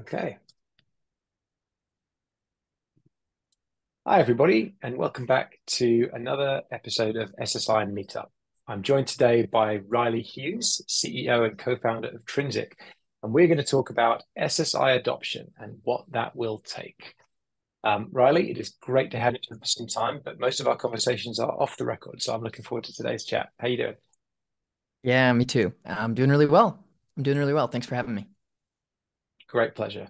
Okay. Hi, everybody, and welcome back to another episode of SSI Meetup. I'm joined today by Riley Hughes, CEO and co founder of Trinsic, and we're going to talk about SSI adoption and what that will take. Um, Riley, it is great to have you for some time, but most of our conversations are off the record, so I'm looking forward to today's chat. How you doing? Yeah, me too. I'm doing really well. I'm doing really well. Thanks for having me. Great pleasure.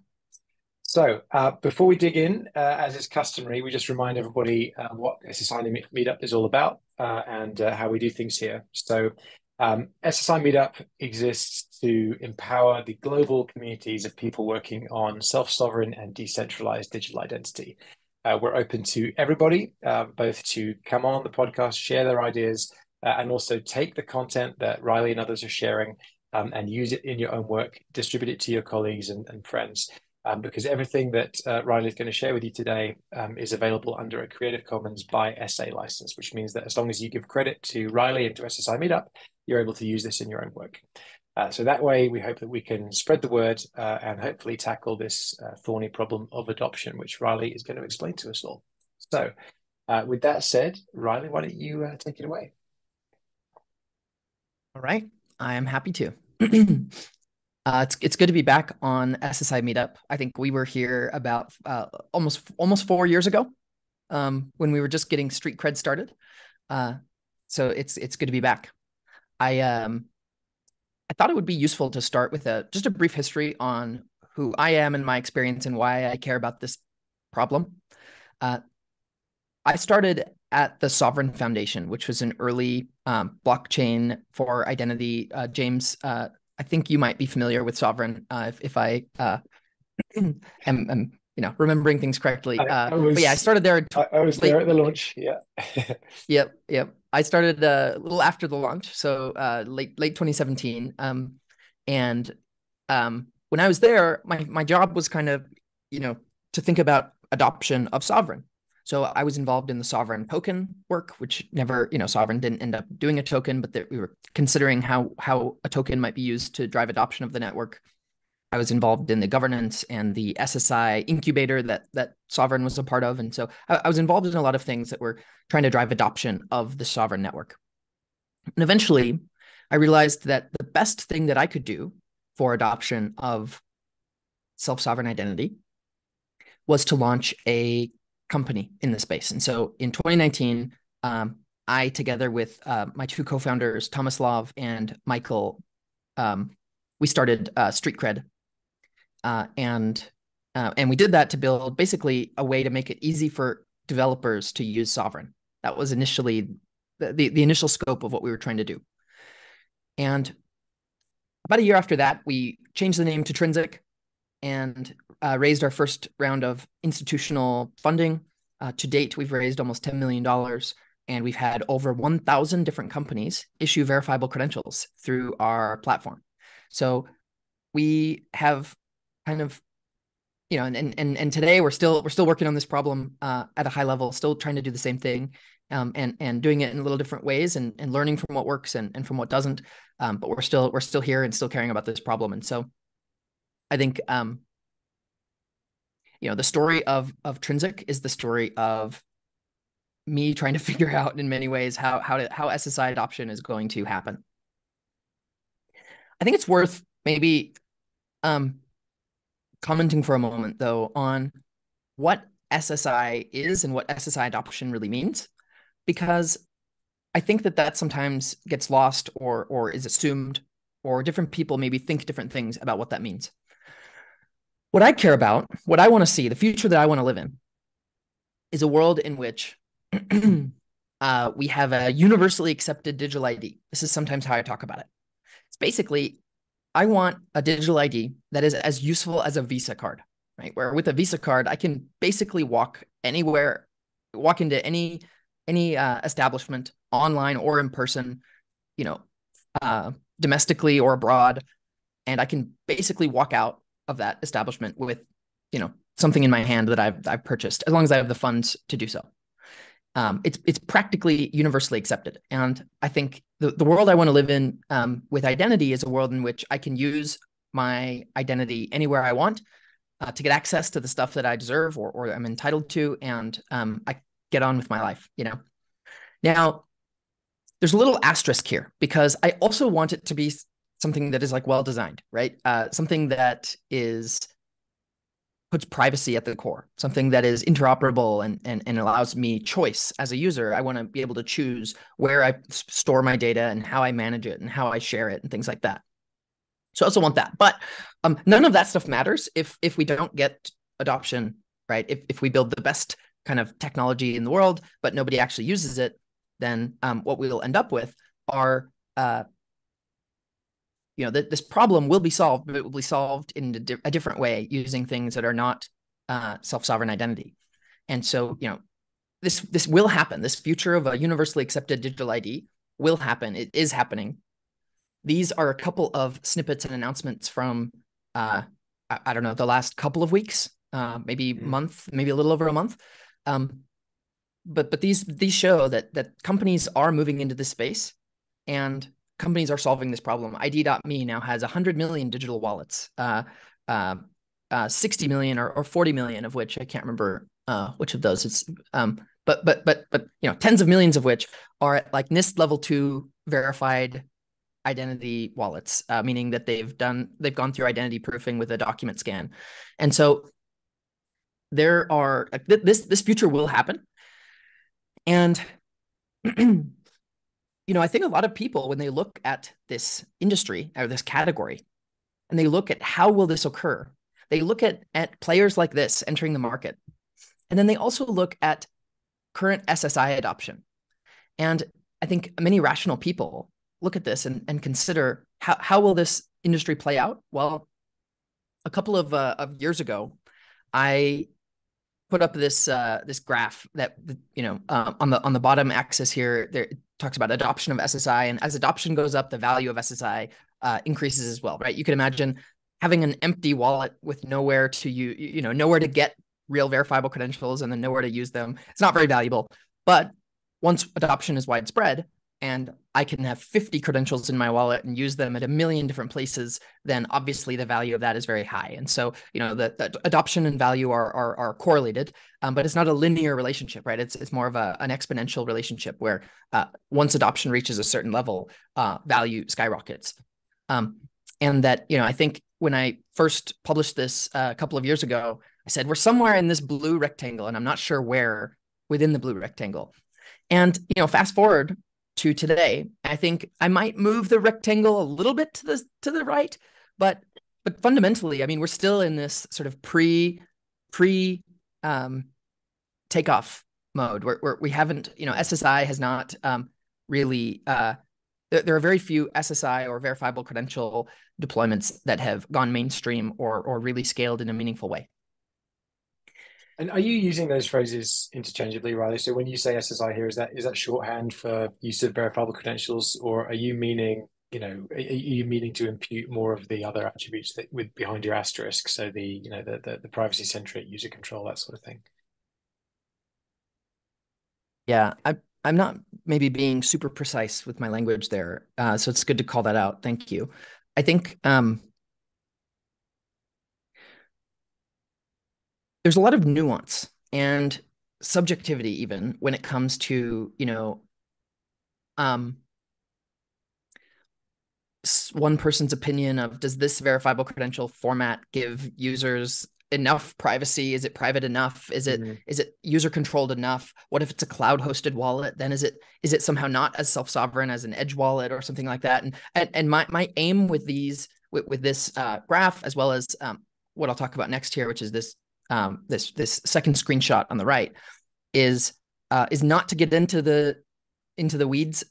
So uh, before we dig in, uh, as is customary, we just remind everybody uh, what SSI Meetup is all about uh, and uh, how we do things here. So um, SSI Meetup exists to empower the global communities of people working on self-sovereign and decentralized digital identity. Uh, we're open to everybody, both to come on the podcast, share their ideas, and also take the content that Riley and others are sharing um, and use it in your own work, distribute it to your colleagues and, and friends. Um, because everything that uh, Riley is going to share with you today um, is available under a Creative Commons by SA license, which means that as long as you give credit to Riley and to SSI Meetup, you're able to use this in your own work. Uh, so that way, we hope that we can spread the word uh, and hopefully tackle this uh, thorny problem of adoption, which Riley is going to explain to us all. So, uh, with that said, Riley, why don't you uh, take it away? All right. I am happy to. uh, it's it's good to be back on SSI Meetup. I think we were here about uh, almost almost four years ago, um, when we were just getting street cred started. Uh, so it's it's good to be back. I um I thought it would be useful to start with a just a brief history on who I am and my experience and why I care about this problem. Uh, I started at the Sovrin Foundation, which was an early um, blockchain for identity. Uh, James, uh, I think you might be familiar with Sovrin uh, if, if I uh, am, am, you know remembering things correctly. I, I uh, was, yeah, I started there. I, I was late, there at the launch. Yeah. yep. Yep. I started uh, a little after the launch, so late late 2017. Um, and um, when I was there, my my job was kind of you know to think about adoption of Sovrin so I was involved in the Sovrin token work, which never, you know, Sovrin didn't end up doing a token, but that we were considering how how a token might be used to drive adoption of the network. I was involved in the governance and the SSI incubator that that Sovrin was a part of, and so I, I was involved in a lot of things that were trying to drive adoption of the Sovrin network. And eventually, I realized that the best thing that I could do for adoption of self-sovereign identity was to launch a company in the space. And so in 2019, um, I, together with uh, my two co-founders, Tomislav and Michael, um, we started uh, Street Cred, uh, and uh, and we did that to build basically a way to make it easy for developers to use Sovrin. That was initially the, the, the initial scope of what we were trying to do. And about a year after that, we changed the name to Trinsic, and uh, raised our first round of institutional funding. Uh, to date, we've raised almost $10 million, and we've had over 1,000 different companies issue verifiable credentials through our platform. So we have kind of you know, and and and today we're still we're still working on this problem uh, at a high level, still trying to do the same thing, um, and and doing it in a little different ways, and and learning from what works and and from what doesn't. Um, but we're still we're still here and still caring about this problem, and so I think um, you know the story of of Trinsic is the story of me trying to figure out in many ways how how to, how SSI adoption is going to happen. I think it's worth maybe um, commenting for a moment though on what SSI is and what SSI adoption really means, because I think that that sometimes gets lost or or is assumed, or different people maybe think different things about what that means what I care about, what I want to see, the future that I want to live in, is a world in which uh, we have a universally accepted digital ID. This is sometimes how I talk about it. It's basically, I want a digital ID that is as useful as a Visa card, right? Where with a Visa card, I can basically walk anywhere, walk into any any uh, establishment, online or in person, you know, uh, domestically or abroad, and I can basically walk out of that establishment with, you know, something in my hand that I've I've purchased, as long as I have the funds to do so. Um, it's it's practically universally accepted, and I think the the world I want to live in um, with identity is a world in which I can use my identity anywhere I want, uh, to get access to the stuff that I deserve or, or I'm entitled to, and um, I get on with my life. You know. Now, there's a little asterisk here because I also want it to be something that is like well designed, right? Uh, something that is puts privacy at the core, something that is interoperable and, and, and allows me choice as a user. I want to be able to choose where I store my data and how I manage it and how I share it and things like that. So I also want that. But um, none of that stuff matters if if we don't get adoption, right? If, if we build the best kind of technology in the world, but nobody actually uses it, then um, what we'll end up with are uh, you know, that this problem will be solved, but it will be solved in a, di- a different way using things that are not uh, self-sovereign identity. And so, you know, this this will happen. This future of a universally accepted digital ID will happen. It is happening. These are a couple of snippets and announcements from uh, I, I don't know the last couple of weeks, uh, maybe mm-hmm. month, maybe a little over a month. Um, but but these these show that that companies are moving into this space, and companies are solving this problem. ID.me now has 100 million digital wallets, uh, uh, uh, 60 million or, or 40 million of which I can't remember uh, which of those. It's um, but but but but you know tens of millions of which are at like NIST level two verified identity wallets, uh, meaning that they've done they've gone through identity proofing with a document scan, and so there are this this future will happen, and you know, I think a lot of people, when they look at this industry or this category, and they look at how will this occur, they look at at players like this entering the market, and then they also look at current SSI adoption. And I think many rational people look at this and, and consider how, how will this industry play out? Well, a couple of, uh, of years ago, I put up this uh, this graph that you know uh, on the on the bottom axis here there talks about adoption of SSI, and as adoption goes up, the value of SSI uh, increases as well, right? You can imagine having an empty wallet with nowhere to you, you know, nowhere to get real verifiable credentials and then nowhere to use them. It's not very valuable. But once adoption is widespread, and I can have 50 credentials in my wallet and use them at a million different places, then obviously the value of that is very high. And so, you know, the, the adoption and value are are, are correlated, um, but it's not a linear relationship, right? It's it's more of a, an exponential relationship where uh, once adoption reaches a certain level, uh, value skyrockets. Um, and that, you know, I think when I first published this uh, a couple of years ago, I said we're somewhere in this blue rectangle, and I'm not sure where within the blue rectangle. And you know, fast forward to today. I think I might move the rectangle a little bit to the to the right, but but fundamentally, I mean, we're still in this sort of pre pre um, takeoff mode where, where we haven't, you know, SSI has not um, really. Uh, there, there are very few SSI or verifiable credential deployments that have gone mainstream or or really scaled in a meaningful way. And are you using those phrases interchangeably, Riley? So when you say SSI here, is that is that shorthand for use of verifiable credentials, or are you meaning, you know, are you meaning to impute more of the other attributes that with behind your asterisk? So the you know the the, the privacy centric user control that sort of thing. Yeah, I I'm not maybe being super precise with my language there, uh, so it's good to call that out. Thank you. I think um, there's a lot of nuance and subjectivity even when it comes to you know um one person's opinion of does this verifiable credential format give users enough privacy? Is it private enough? Is it mm-hmm. is it user controlled enough? What if it's a cloud hosted wallet? Then is it is it somehow not as self sovereign as an edge wallet or something like that? And and, and my my aim with these with, with this uh, graph as well as um, what I'll talk about next here which is this um, this this second screenshot on the right is uh, is not to get into the into the weeds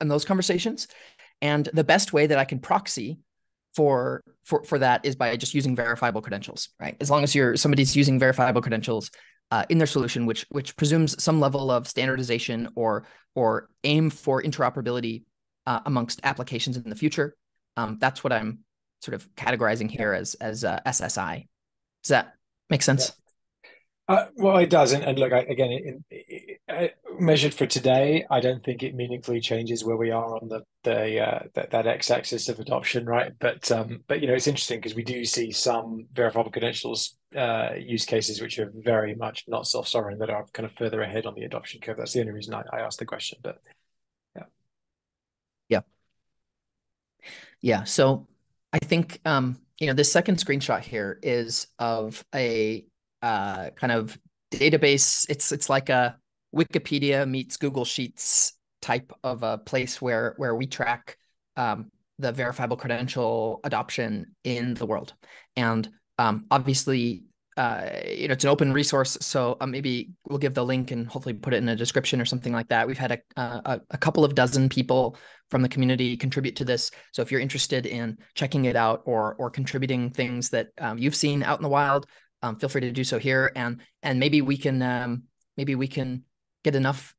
in those conversations. And the best way that I can proxy for for for that is by just using verifiable credentials, right? As long as you're somebody's using verifiable credentials uh, in their solution, which which presumes some level of standardization or or aim for interoperability uh, amongst applications in the future. Um, that's what I'm sort of categorizing here as as uh, SSI. Does that Makes sense. Uh, well, it does, and, and look, I, again, it, it, it, measured for today, I don't think it meaningfully changes where we are on the the uh, that, that x-axis of adoption, right? But um, but you know, it's interesting because we do see some verifiable credentials uh, use cases which are very much not self-sovereign that are kind of further ahead on the adoption curve. That's the only reason I, I asked the question. But yeah, yeah, yeah. So I think um, you know this second screenshot here is of a uh, kind of database. It's it's like a Wikipedia meets Google Sheets type of a place where where we track um, the verifiable credential adoption in the world. And um, obviously, uh, you know, it's an open resource, so uh, maybe we'll give the link and hopefully put it in a description or something like that. We've had a, a, a couple of dozen people from the community contribute to this. So if you're interested in checking it out or or contributing things that um, you've seen out in the wild, um, feel free to do so here, and and maybe we can um, maybe we can get enough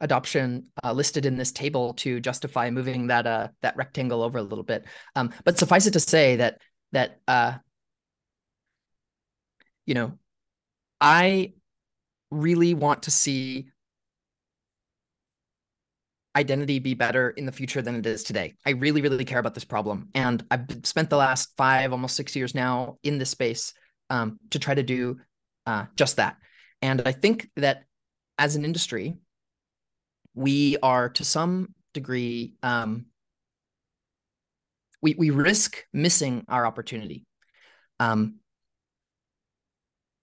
adoption uh, listed in this table to justify moving that uh, that rectangle over a little bit. Um, but suffice it to say that that uh, you know, I really want to see identity be better in the future than it is today. I really, really care about this problem, and I've spent the last five, almost six years now in this space um, to try to do uh, just that. And I think that as an industry, we are to some degree um, we we risk missing our opportunity um,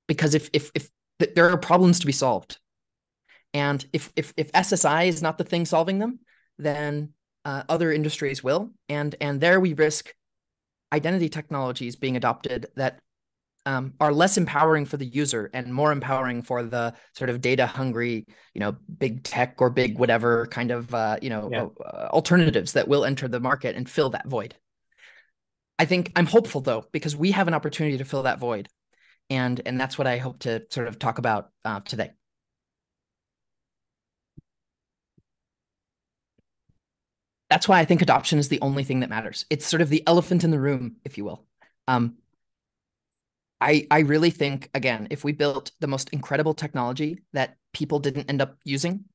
because if if if th- there are problems to be solved and if if if SSI is not the thing solving them then uh, other industries will and and there we risk identity technologies being adopted that um, are less empowering for the user and more empowering for the sort of data hungry, you know, big tech or big whatever kind of uh, you know yeah. uh, alternatives that will enter the market and fill that void. I think I'm hopeful though because we have an opportunity to fill that void, and and that's what I hope to sort of talk about uh, today. That's why I think adoption is the only thing that matters. It's sort of the elephant in the room, if you will. Um, I I really think again, if we built the most incredible technology that people didn't end up using,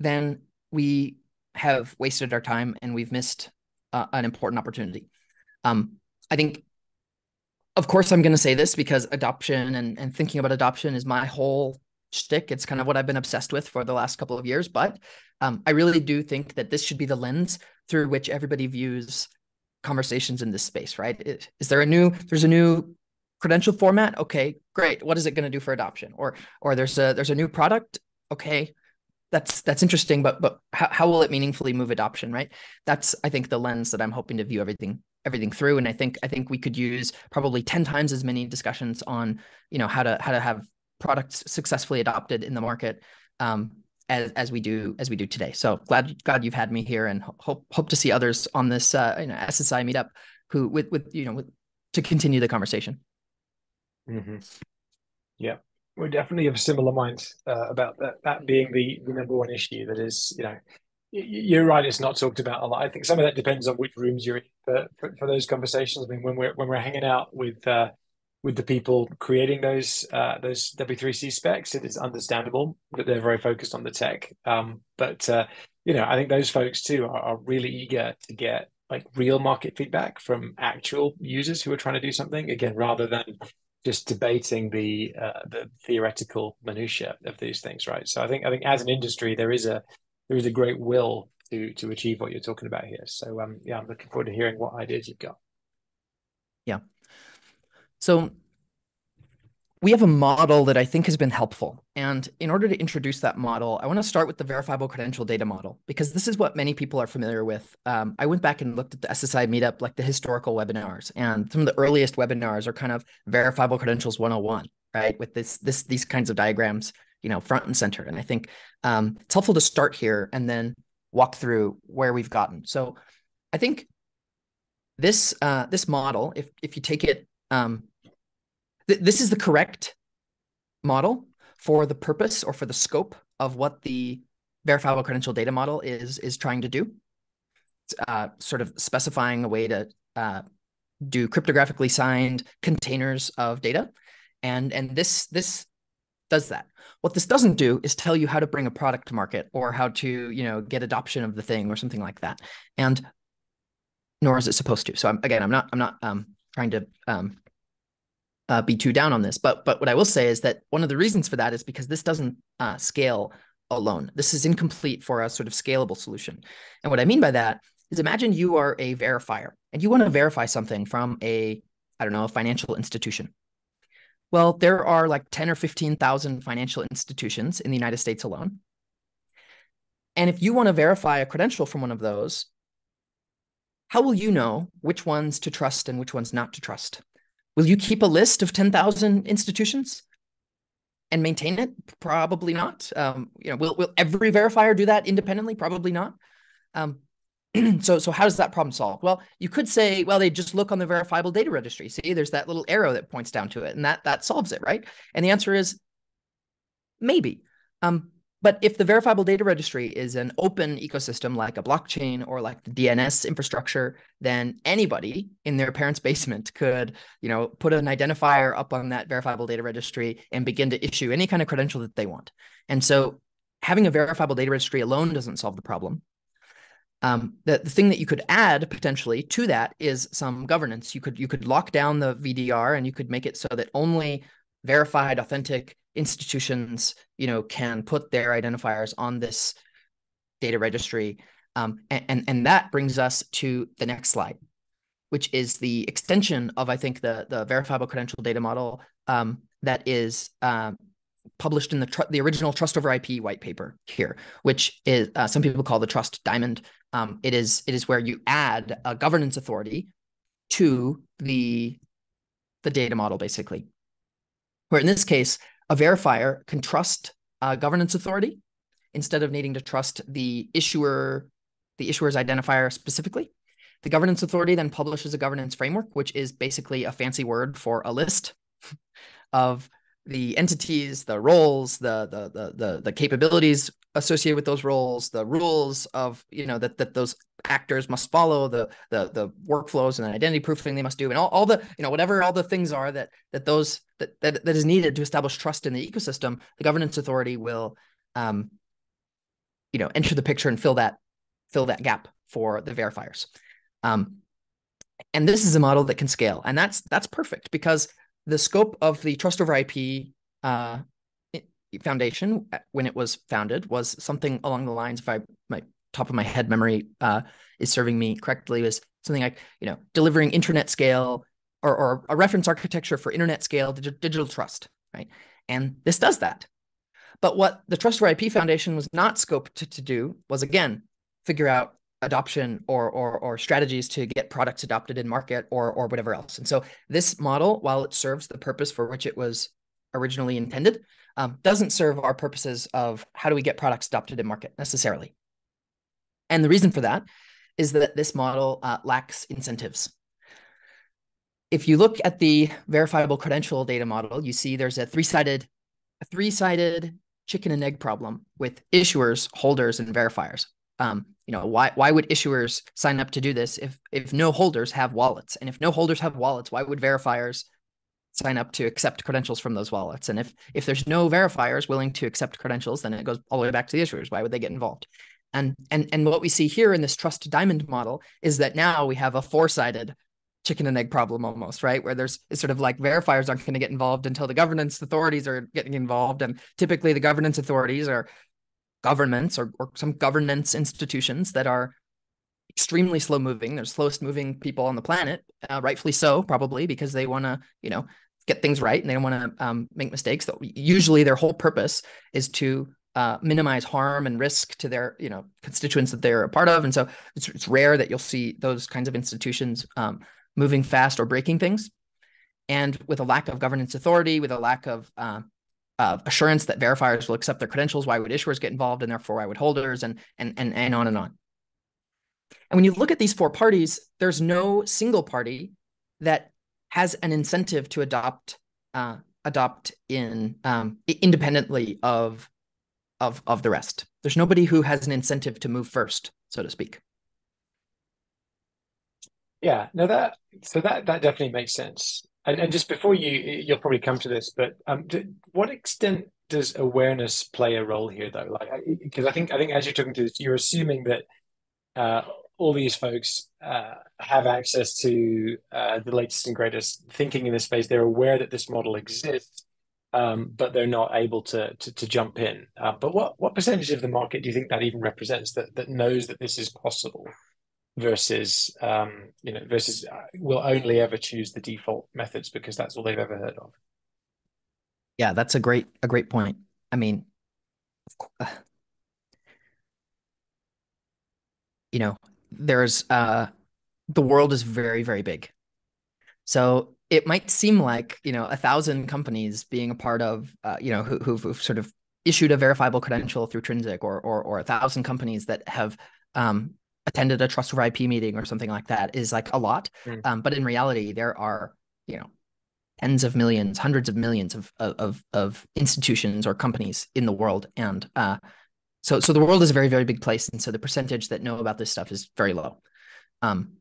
then we have wasted our time and we've missed uh, an important opportunity. Um, I think, of course, I'm going to say this because adoption and and thinking about adoption is my whole shtick. It's kind of what I've been obsessed with for the last couple of years. But um, I really do think that this should be the lens through which everybody views conversations in this space. Right? Is there a new? There's a new credential format okay great what is it going to do for adoption or or there's a there's a new product okay that's that's interesting but but how, how will it meaningfully move adoption right that's i think the lens that i'm hoping to view everything everything through and i think i think we could use probably 10 times as many discussions on you know how to how to have products successfully adopted in the market um, as, as we do as we do today so glad glad you've had me here and hope hope to see others on this uh, you know ssi meetup who with with you know with, to continue the conversation Mm-hmm. Yeah, we're definitely of similar minds uh, about that. That being the, the number one issue. That is, you know, you're right. It's not talked about a lot. I think some of that depends on which rooms you're in for, for, for those conversations. I mean, when we're when we're hanging out with uh, with the people creating those uh, those W3C specs, it is understandable that they're very focused on the tech. Um, but uh, you know, I think those folks too are, are really eager to get like real market feedback from actual users who are trying to do something again, rather than just debating the uh, the theoretical minutia of these things, right? So I think I think as an industry, there is a there is a great will to to achieve what you're talking about here. So um, yeah, I'm looking forward to hearing what ideas you've got. Yeah. So we have a model that I think has been helpful. And in order to introduce that model, I want to start with the verifiable credential data model, because this is what many people are familiar with. Um, I went back and looked at the SSI meetup, like the historical webinars, and some of the earliest webinars are kind of verifiable credentials 101, right? With this, this, these kinds of diagrams, you know, front and center. And I think um, it's helpful to start here and then walk through where we've gotten. So I think this, uh, this model, if, if you take it, um, th- this is the correct model for the purpose or for the scope of what the verifiable credential data model is is trying to do. Uh, sort of specifying a way to uh, do cryptographically signed containers of data, and and this this does that. What this doesn't do is tell you how to bring a product to market or how to you know get adoption of the thing or something like that, and nor is it supposed to. So I'm, again, I'm not I'm not um, trying to um, uh, be too down on this. But but what I will say is that one of the reasons for that is because this doesn't uh, scale alone. This is incomplete for a sort of scalable solution. And what I mean by that is imagine you are a verifier and you want to verify something from a I don't know a financial institution. Well, there are like 10 or 15,000 financial institutions in the United States alone. And if you want to verify a credential from one of those, how will you know which ones to trust and which ones not to trust? Will you keep a list of 10,000 institutions and maintain it? Probably not. Um, you know, will, will every verifier do that independently? Probably not. Um, so, so how does that problem solve? Well, you could say, well, they just look on the verifiable data registry. See, there's that little arrow that points down to it, and that that solves it, right? And the answer is maybe. Um, but if the verifiable data registry is an open ecosystem like a blockchain or like the DNS infrastructure, then anybody in their parents' basement could, you know, put an identifier up on that verifiable data registry and begin to issue any kind of credential that they want. And so having a verifiable data registry alone doesn't solve the problem. Um, the, the thing that you could add potentially to that is some governance. You could you could lock down the VDR and you could make it so that only verified, authentic institutions, you know, can put their identifiers on this data registry. Um, and, and, and that brings us to the next slide, which is the extension of, I think, the, the verifiable credential data model um, that is um, published in the tr- the original Trust over IP white paper here, which is uh, some people call the Trust Diamond. Um, it is it is where you add a governance authority to the the data model, basically. Where in this case, a verifier can trust a governance authority instead of needing to trust the issuer, the issuer's identifier specifically. The governance authority then publishes a governance framework, which is basically a fancy word for a list of the entities, the roles, the, the the the the capabilities associated with those roles, the rules of you know that that those actors must follow, the the the workflows and the identity proofing they must do, and all, all the you know whatever all the things are that that those that, that that is needed to establish trust in the ecosystem, the governance authority will um you know enter the picture and fill that fill that gap for the verifiers. Um, and this is a model that can scale, and that's that's perfect because the scope of the Trust over IP uh, Foundation uh, when it was founded was something along the lines, if I my top of my head memory uh, is serving me correctly, was something like you know delivering internet scale or, or a reference architecture for internet scale dig- digital trust, right? And this does that. But what the Trust over IP Foundation was not scoped to, to do was again figure out adoption or, or, or strategies to get products adopted in market or, or whatever else. And so this model, while it serves the purpose for which it was originally intended, um, doesn't serve our purposes of how do we get products adopted in market necessarily. And the reason for that is that this model uh, lacks incentives. If you look at the verifiable credential data model, you see there's a three-sided, a three-sided chicken and egg problem with issuers, holders, and verifiers. Um, you know why why would issuers sign up to do this if if no holders have wallets and if no holders have wallets why would verifiers sign up to accept credentials from those wallets. And if if there's no verifiers willing to accept credentials then it goes all the way back to the issuers. Why would they get involved? And and and what we see here in this trust diamond model is that now we have a four-sided chicken and egg problem almost right? Where there's it's sort of like verifiers aren't going to get involved until the governance authorities are getting involved. And typically the governance authorities are governments or, or some governance institutions that are extremely slow moving. They're slowest moving people on the planet, uh, rightfully so, probably because they want to, you know, get things right and they don't want to um, make mistakes. That usually their whole purpose is to uh, minimize harm and risk to their, you know, constituents that they're a part of. And so it's, it's rare that you'll see those kinds of institutions um, moving fast or breaking things. And with a lack of governance authority, with a lack of uh, uh, assurance that verifiers will accept their credentials. Why would issuers get involved, and therefore why would holders, and and and and on and on. And when you look at these four parties, there's no single party that has an incentive to adopt uh, adopt in um, independently of of of the rest. There's nobody who has an incentive to move first, so to speak. Yeah, no, that so that that definitely makes sense. And, and just before you, you'll probably come to this, but um, to what extent does awareness play a role here, though? Like, because I, I, think I think as you're talking to this, you're assuming that uh, all these folks uh, have access to uh, the latest and greatest thinking in this space. They're aware that this model exists, um, but they're not able to to, to jump in. Uh, but what what percentage of the market do you think that even represents that that knows that this is possible? versus um, you know versus uh, will only ever choose the default methods because that's all they've ever heard of yeah that's a great a great point i mean you know there's uh the world is very very big so it might seem like you know a thousand companies being a part of uh, you know who, who've, who've, sort of issued a verifiable credential through Trinsic or or, or a thousand companies that have um, attended a trust over IP meeting or something like that is like a lot. Mm. Um, but in reality, there are, you know, tens of millions, hundreds of millions of of of institutions or companies in the world, and uh, so so the world is a very very big place, and so the percentage that know about this stuff is very low. Um,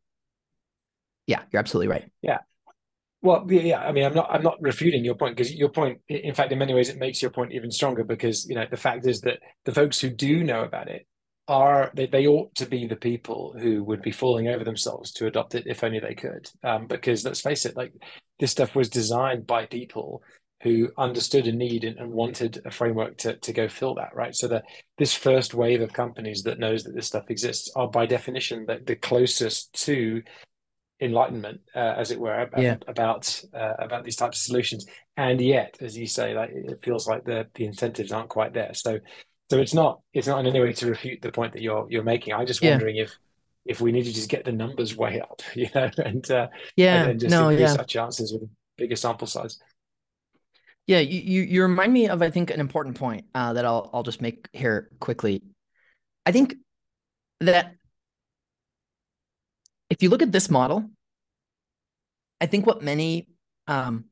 yeah, you're absolutely right. Yeah. Well, yeah, I mean, I'm not, I'm not refuting your point because your point, in fact, in many ways, it makes your point even stronger because you know the fact is that the folks who do know about it are they, they ought to be the people who would be falling over themselves to adopt it if only they could um, because let's face it like this stuff was designed by people who understood a need and, and, wanted a framework to, to go fill that right so that this first wave of companies that knows that this stuff exists are by definition the, the closest to enlightenment uh, as it were about yeah. about, uh, about these types of solutions and yet as you say like it feels like the the incentives aren't quite there so so it's not it's not in any way to refute the point that you're you're making. I'm just wondering yeah. if if we need to just get the numbers way up, you know, and uh, yeah, and, and just no, increase yeah. our chances with a bigger sample size. Yeah, you, you remind me of I think an important point uh, that I'll I'll just make here quickly. I think that if you look at this model, I think what many um,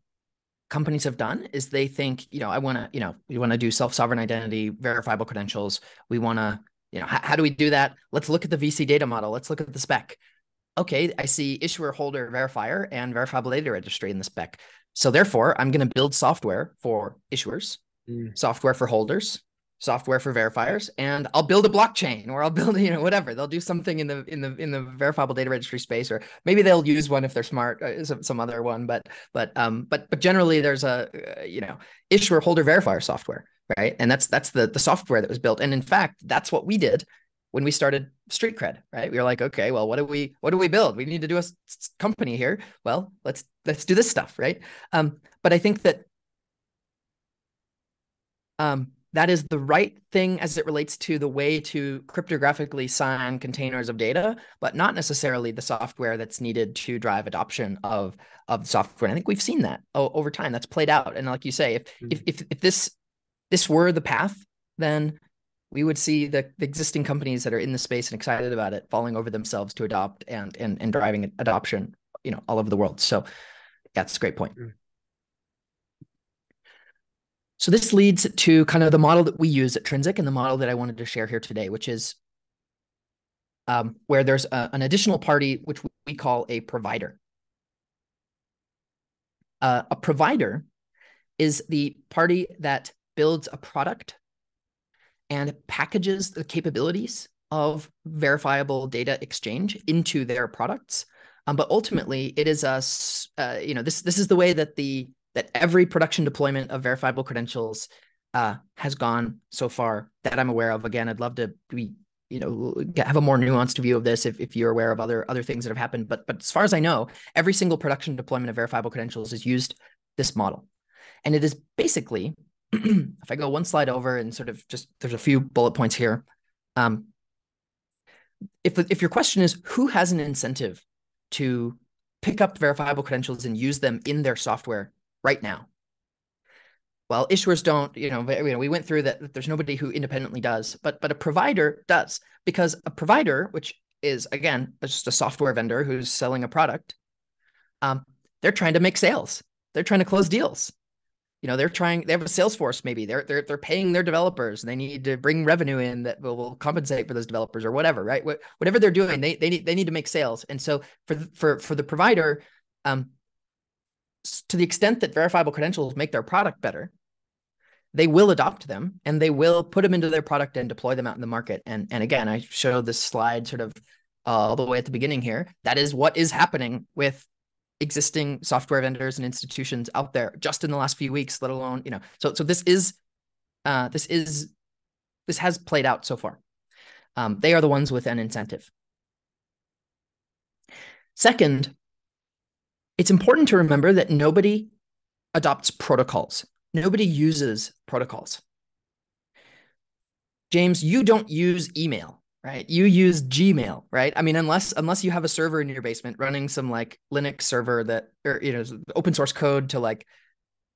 companies have done is they think, you know, I want to, you know, we want to do self-sovereign identity, verifiable credentials. We want to, you know, how do we do that? Let's look at the VC data model. Let's look at the spec. Okay, I see issuer holder verifier and verifiable data registry in the spec. So therefore, I'm going to build software for issuers, mm. software for holders, software for verifiers and I'll build a blockchain or I'll build you know whatever. They'll do something in the in the in the verifiable data registry space or maybe they'll use one if they're smart uh, some, some other one but but um but but generally there's a uh, you know issuer holder verifier software right? And that's that's the the software that was built. And in fact that's what we did when we started street cred right we were like okay well what do we what do we build we need to do a company here well let's let's do this stuff right um but i think that um that is the right thing as it relates to the way to cryptographically sign containers of data, but not necessarily the software that's needed to drive adoption of of software. And I think we've seen that over time. That's played out. And like you say, if mm-hmm. if, if if this this were the path, then we would see the, the, existing companies that are in the space and excited about it falling over themselves to adopt and and and driving adoption, you know, all over the world. So yeah, that's a great point. Mm-hmm. So this leads to kind of the model that we use at Trinsic and the model that I wanted to share here today, which is um, where there's a, an additional party, which we call a provider. Uh, a provider is the party that builds a product and packages the capabilities of verifiable data exchange into their products. Um, but ultimately, it is a uh, you know this this is the way that the that every production deployment of verifiable credentials uh, has gone so far that I'm aware of. Again, I'd love to be, you know, have a more nuanced view of this if, if you're aware of other other things that have happened. But but as far as I know, every single production deployment of verifiable credentials has used this model, and it is basically, if I go one slide over and sort of just there's a few bullet points here. Um, if if your question is who has an incentive to pick up verifiable credentials and use them in their software right now. Well, issuers don't, you know, you know, we went through that, there's nobody who independently does, but but a provider does because a provider, which is again just a software vendor who's selling a product, um, they're trying to make sales. They're trying to close deals. You know, they're trying. They have a sales force. Maybe they're they're they're paying their developers. And they need to bring revenue in that will, will compensate for those developers or whatever. Right? Whatever they're doing, they they need they need to make sales. And so for for for the provider, um, to the extent that verifiable credentials make their product better, they will adopt them and they will put them into their product and deploy them out in the market. And and again, I showed this slide sort of all the way at the beginning here. That is what is happening with existing software vendors and institutions out there just in the last few weeks, let alone, you know, so so this is uh this is this has played out so far. Um, they are the ones with an incentive. Second, it's important to remember that nobody adopts protocols. Nobody uses protocols. James, you don't use email, right? You use Gmail, right? I mean, unless unless you have a server in your basement running some like Linux server that or you know open source code to like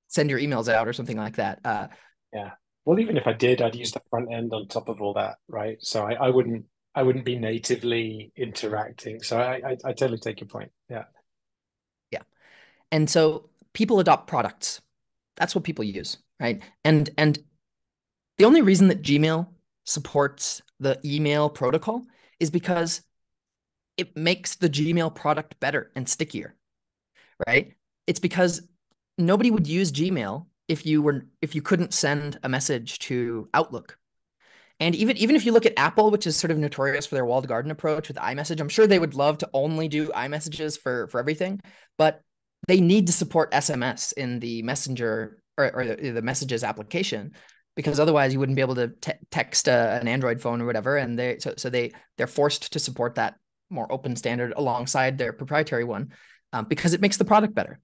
send your emails out or something like that. Uh, yeah. Well, even if I did, I'd use the front end on top of all that, right? So I, I wouldn't I wouldn't be natively interacting. So I, I I totally take your point. Yeah. Yeah. And so people adopt products. That's what people use, right? And and the only reason that Gmail supports the email protocol is because it makes the Gmail product better and stickier, right? It's because nobody would use Gmail if you were if you couldn't send a message to Outlook. And even even if you look at Apple, which is sort of notorious for their walled garden approach with iMessage, I'm sure they would love to only do iMessages for for everything, but they need to support SMS in the Messenger or, or the, the messages application because otherwise you wouldn't be able to te- text uh, an Android phone or whatever. And they so so they they're forced to support that more open standard alongside their proprietary one um, because it makes the product better.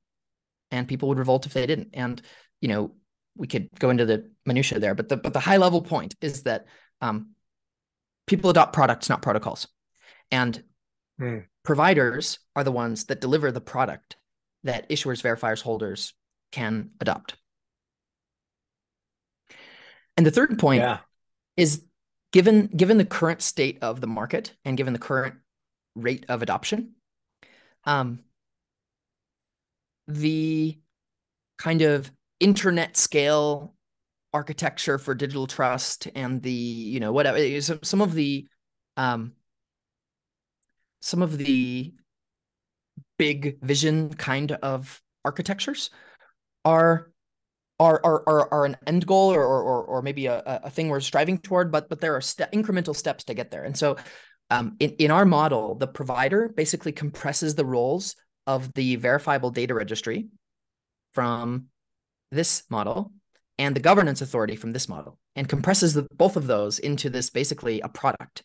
And people would revolt if they didn't. And you know we could go into the minutia there, but the but the high level point is that um, people adopt products, not protocols, and mm. providers are the ones that deliver the product that issuers, verifiers, holders can adopt. And the third point yeah. is given given the current state of the market and given the current rate of adoption, um, the kind of internet scale architecture for digital trust and the you know whatever some of the um, some of the big vision kind of architectures are are are are, are an end goal or or or maybe a, a thing we're striving toward, but but there are incremental steps to get there. And so, um, in in our model, the provider basically compresses the roles of the verifiable data registry from this model and the governance authority from this model, and compresses the, both of those into this basically a product,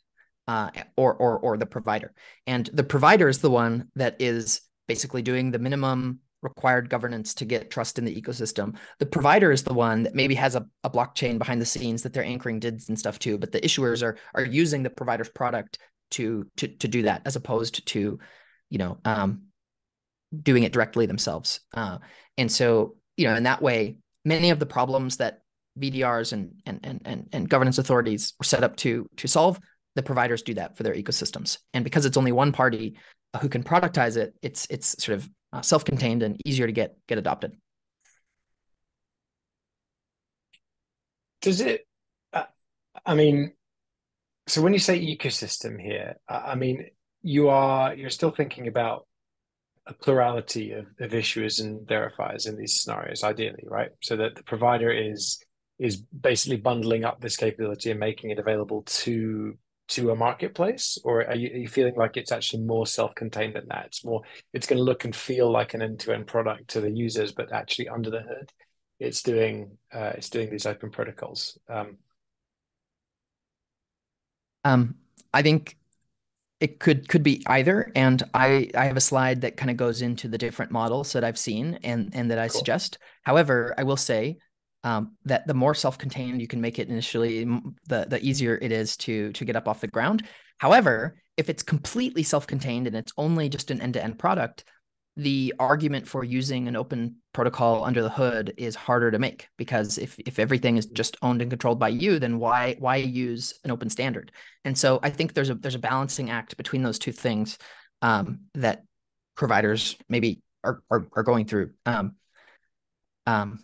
uh, or or or the provider. And the provider is the one that is basically doing the minimum required governance to get trust in the ecosystem. The provider is the one that maybe has a, a blockchain behind the scenes that they're anchoring DIDs and stuff to, but the issuers are are using the provider's product to to to do that as opposed to, you know, um, doing it directly themselves. Uh, and so, you know, in that way, many of the problems that VDRs and and and and, and governance authorities were set up to to solve, the providers do that for their ecosystems. And because it's only one party who can productize it, it's it's sort of uh, self-contained and easier to get get adopted. Does it? Uh, I mean, so when you say ecosystem here, I mean you are you're still thinking about a plurality of, of issuers and verifiers in these scenarios, ideally, right? So that the provider is is basically bundling up this capability and making it available to to a marketplace or are you, are you feeling like it's actually more self-contained than that? It's more it's going to look and feel like an end-to-end product to the users but actually under the hood it's doing uh, it's doing these open protocols. Um, um i think it could could be either and i i have a slide that kind of goes into the different models that i've seen and and that i cool. suggest. However i will say um, that the more self-contained you can make it initially, the the easier it is to to get up off the ground. However, if it's completely self-contained and it's only just an end-to-end product, the argument for using an open protocol under the hood is harder to make because if if everything is just owned and controlled by you, then why why use an open standard? And so I think there's a there's a balancing act between those two things um, that providers maybe are are, are going through. Um, um,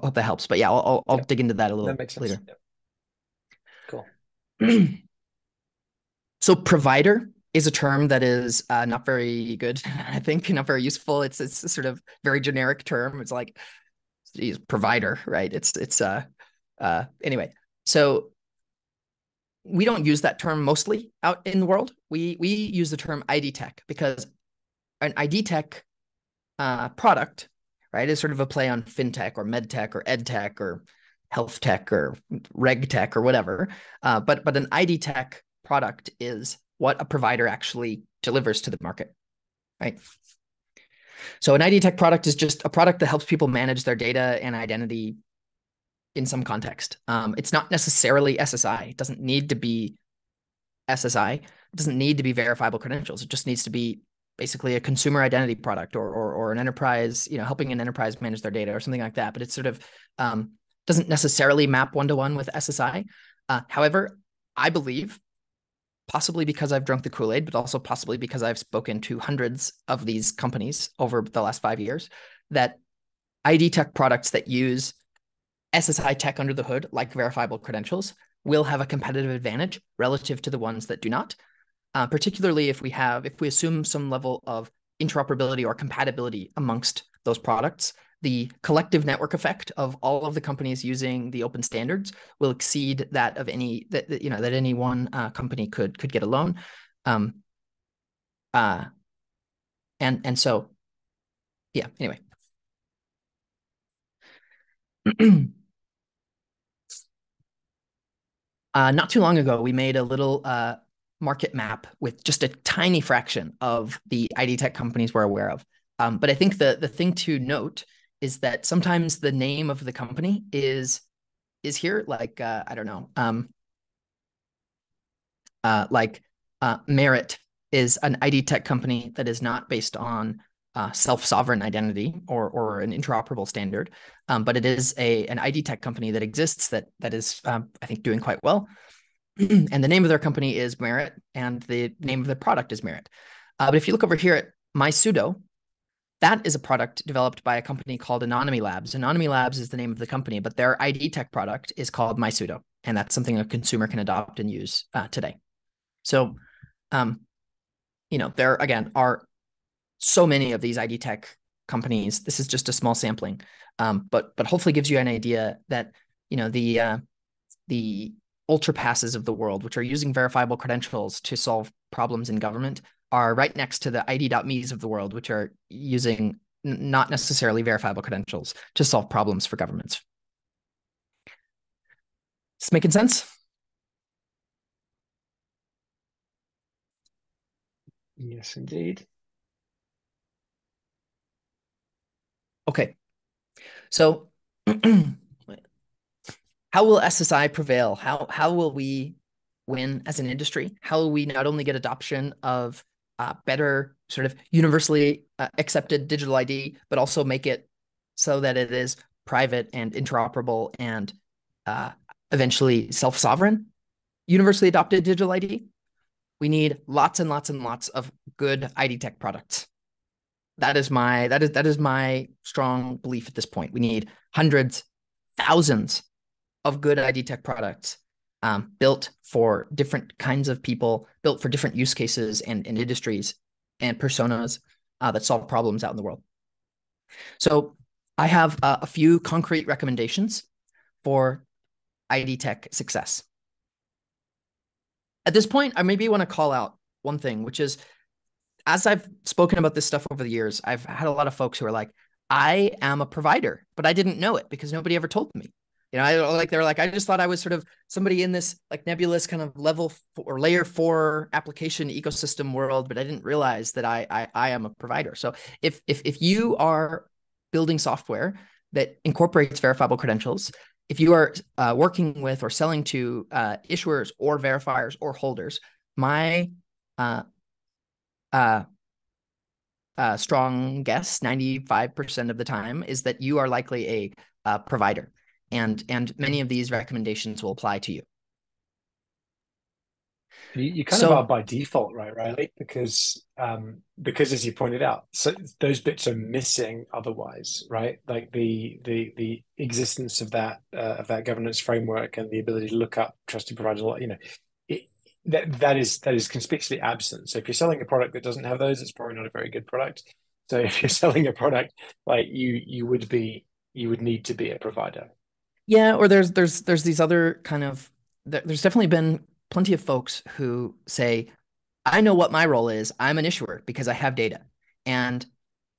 hope that helps. But yeah, I'll I'll, I'll dig into that a little that later. Cool. so provider is a term that is uh, not very good. I think not very useful. It's it's a sort of very generic term. It's like geez, provider, right? It's it's uh uh anyway. So we don't use that term mostly out in the world. We we use the term ID tech because an ID tech uh, product, right, is sort of a play on fintech or medtech or edtech or health tech or reg tech or whatever. Uh, but but an ID tech product is what a provider actually delivers to the market, right? So an ID tech product is just a product that helps people manage their data and identity in some context. Um, it's not necessarily SSI. It doesn't need to be SSI. It doesn't need to be verifiable credentials. It just needs to be basically a consumer identity product or, or, or an enterprise, you know, helping an enterprise manage their data or something like that. But it sort of um, doesn't necessarily map one to one with SSI. Uh, however, I believe, possibly because I've drunk the Kool Aid, but also possibly because I've spoken to hundreds of these companies over the last five years, that ID tech products that use SSI tech under the hood, like verifiable credentials, will have a competitive advantage relative to the ones that do not. Uh, particularly if we have, if we assume some level of interoperability or compatibility amongst those products, the collective network effect of all of the companies using the open standards will exceed that of any that, that you know that any one uh, company could could get alone. Um, uh, and and so, yeah. Anyway. Uh, not too long ago, we made a little uh, market map with just a tiny fraction of the ID tech companies we're aware of. Um, but I think the the thing to note is that sometimes the name of the company is is here, like uh, I don't know, um, uh, like uh, Merit is an ID tech company that is not based on uh, self-sovereign identity or or an interoperable standard, um, but it is a an ID tech company that exists that that is um, I think doing quite well. and the name of their company is Merit, and the name of the product is Merit. Uh, but if you look over here at MySudo, that is a product developed by a company called Anonyome Labs. Anonyome Labs is the name of the company, but their ID tech product is called MySudo, and that's something a consumer can adopt and use uh, today. So, um, you know, there again are so many of these ID tech companies. This is just a small sampling, um, but but hopefully gives you an idea that you know the uh, the ultrapasses of the world, which are using verifiable credentials to solve problems in government, are right next to the ID.me's of the world, which are using not necessarily verifiable credentials to solve problems for governments. Is this making sense? Yes, indeed. Okay. So how will SSI prevail? How how will we win as an industry? How will we not only get adoption of uh, better sort of universally uh, accepted digital ID, but also make it so that it is private and interoperable and uh, eventually self-sovereign, universally adopted digital ID? We need lots and lots and lots of good ID tech products that is my that is that is my strong belief at this point. We need hundreds, thousands of good ID tech products um, built for different kinds of people, built for different use cases and, and industries and personas uh, that solve problems out in the world. So I have uh, a few concrete recommendations for ID tech success. At this point, I maybe want to call out one thing, which is as I've spoken about this stuff over the years, I've had a lot of folks who are like, I am a provider, but I didn't know it because nobody ever told me. You know, I like they're like, I just thought I was sort of somebody in this like nebulous kind of level or layer four application ecosystem world, but I didn't realize that I I, I am a provider. So if if if you are building software that incorporates verifiable credentials, if you are uh, working with or selling to uh, issuers or verifiers or holders, my uh, uh, uh, strong guess, 95% of the time, is that you are likely a provider. And, and many of these recommendations will apply to you. You, you kind so, of are by default, right, Riley? Because um, because as you pointed out, so those bits are missing otherwise, right? Like the the the existence of that uh, of that governance framework and the ability to look up trusted providers, you know, that that is that is conspicuously absent. So if you're selling a product that doesn't have those, it's probably not a very good product. So if you're selling a product like you you would be you would need to be a provider. Yeah, or there's there's there's these other kind of there's definitely been plenty of folks who say, I know what my role is. I'm an issuer because I have data. And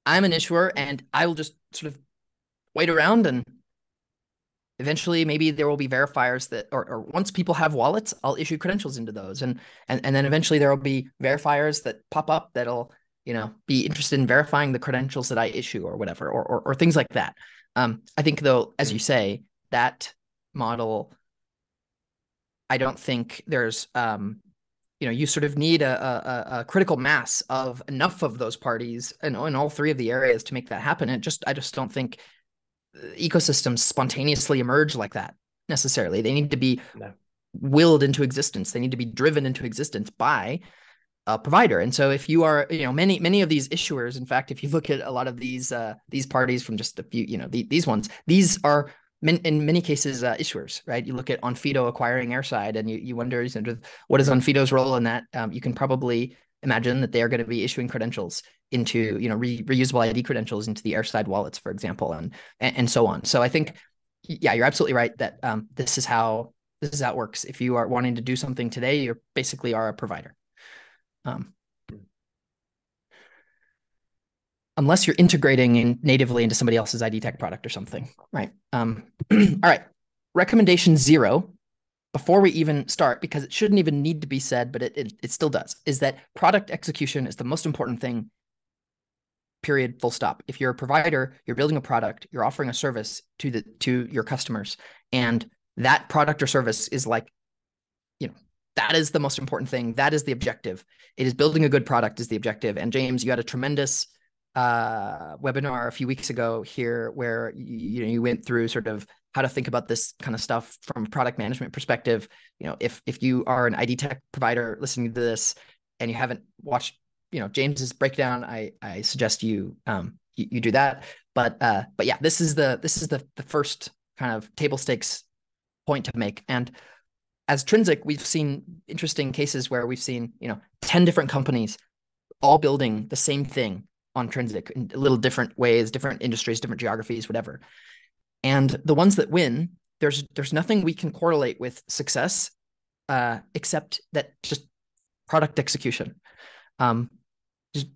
I'm an issuer and I will just sort of wait around and eventually maybe there will be verifiers that or, or once people have wallets, I'll issue credentials into those. And and and then eventually there will be verifiers that pop up that'll, you know, be interested in verifying the credentials that I issue or whatever, or or, or things like that. Um, I think though, as you say, that model I don't think there's um, you know you sort of need a, a, a, critical mass of enough of those parties in, in all three of the areas to make that happen. And just i just don't think uh, ecosystems spontaneously emerge like that necessarily. They need to be no. willed into existence. They need to be driven into existence by a provider. And so if you are you know many many of these issuers in fact if you look at a lot of these uh these parties from just a few you know the, these ones these are in many cases uh, issuers, right? You look at Onfido acquiring Airside, and you you wonder you know, what is Onfido's role in that. Um, you can probably imagine that they are going to be issuing credentials into you know re- reusable ID credentials into the Airside wallets, for example, and, and, and so on. So I think, yeah, you're absolutely right that um, this is how this is how it works. If you are wanting to do something today, you basically are a provider. Um, unless you're integrating in natively into somebody else's ID tech product or something, right? Um, all right. Recommendation zero, before we even start, because it shouldn't even need to be said, but it, it, it still does, is that product execution is the most important thing, period, full stop. If you're a provider, you're building a product, you're offering a service to the to your customers, and that product or service is like, you know, that is the most important thing. That is the objective. It is building a good product is the objective. And James, you had a tremendous uh, webinar a few weeks ago here where you, know you went through sort of how to think about this kind of stuff from a product management perspective. You know, if if you are an ID tech provider listening to this and you haven't watched, you know, James's breakdown, I I suggest you um you, you do that. But uh but yeah, this is the this is the the first kind of table stakes point to make. And as Trinsic, we've seen interesting cases where we've seen, you know, 10 different companies all building the same thing on Trinsic in little different ways, different industries, different geographies, whatever. And the ones that win, there's there's nothing we can correlate with success, uh, except that just product execution. Um, just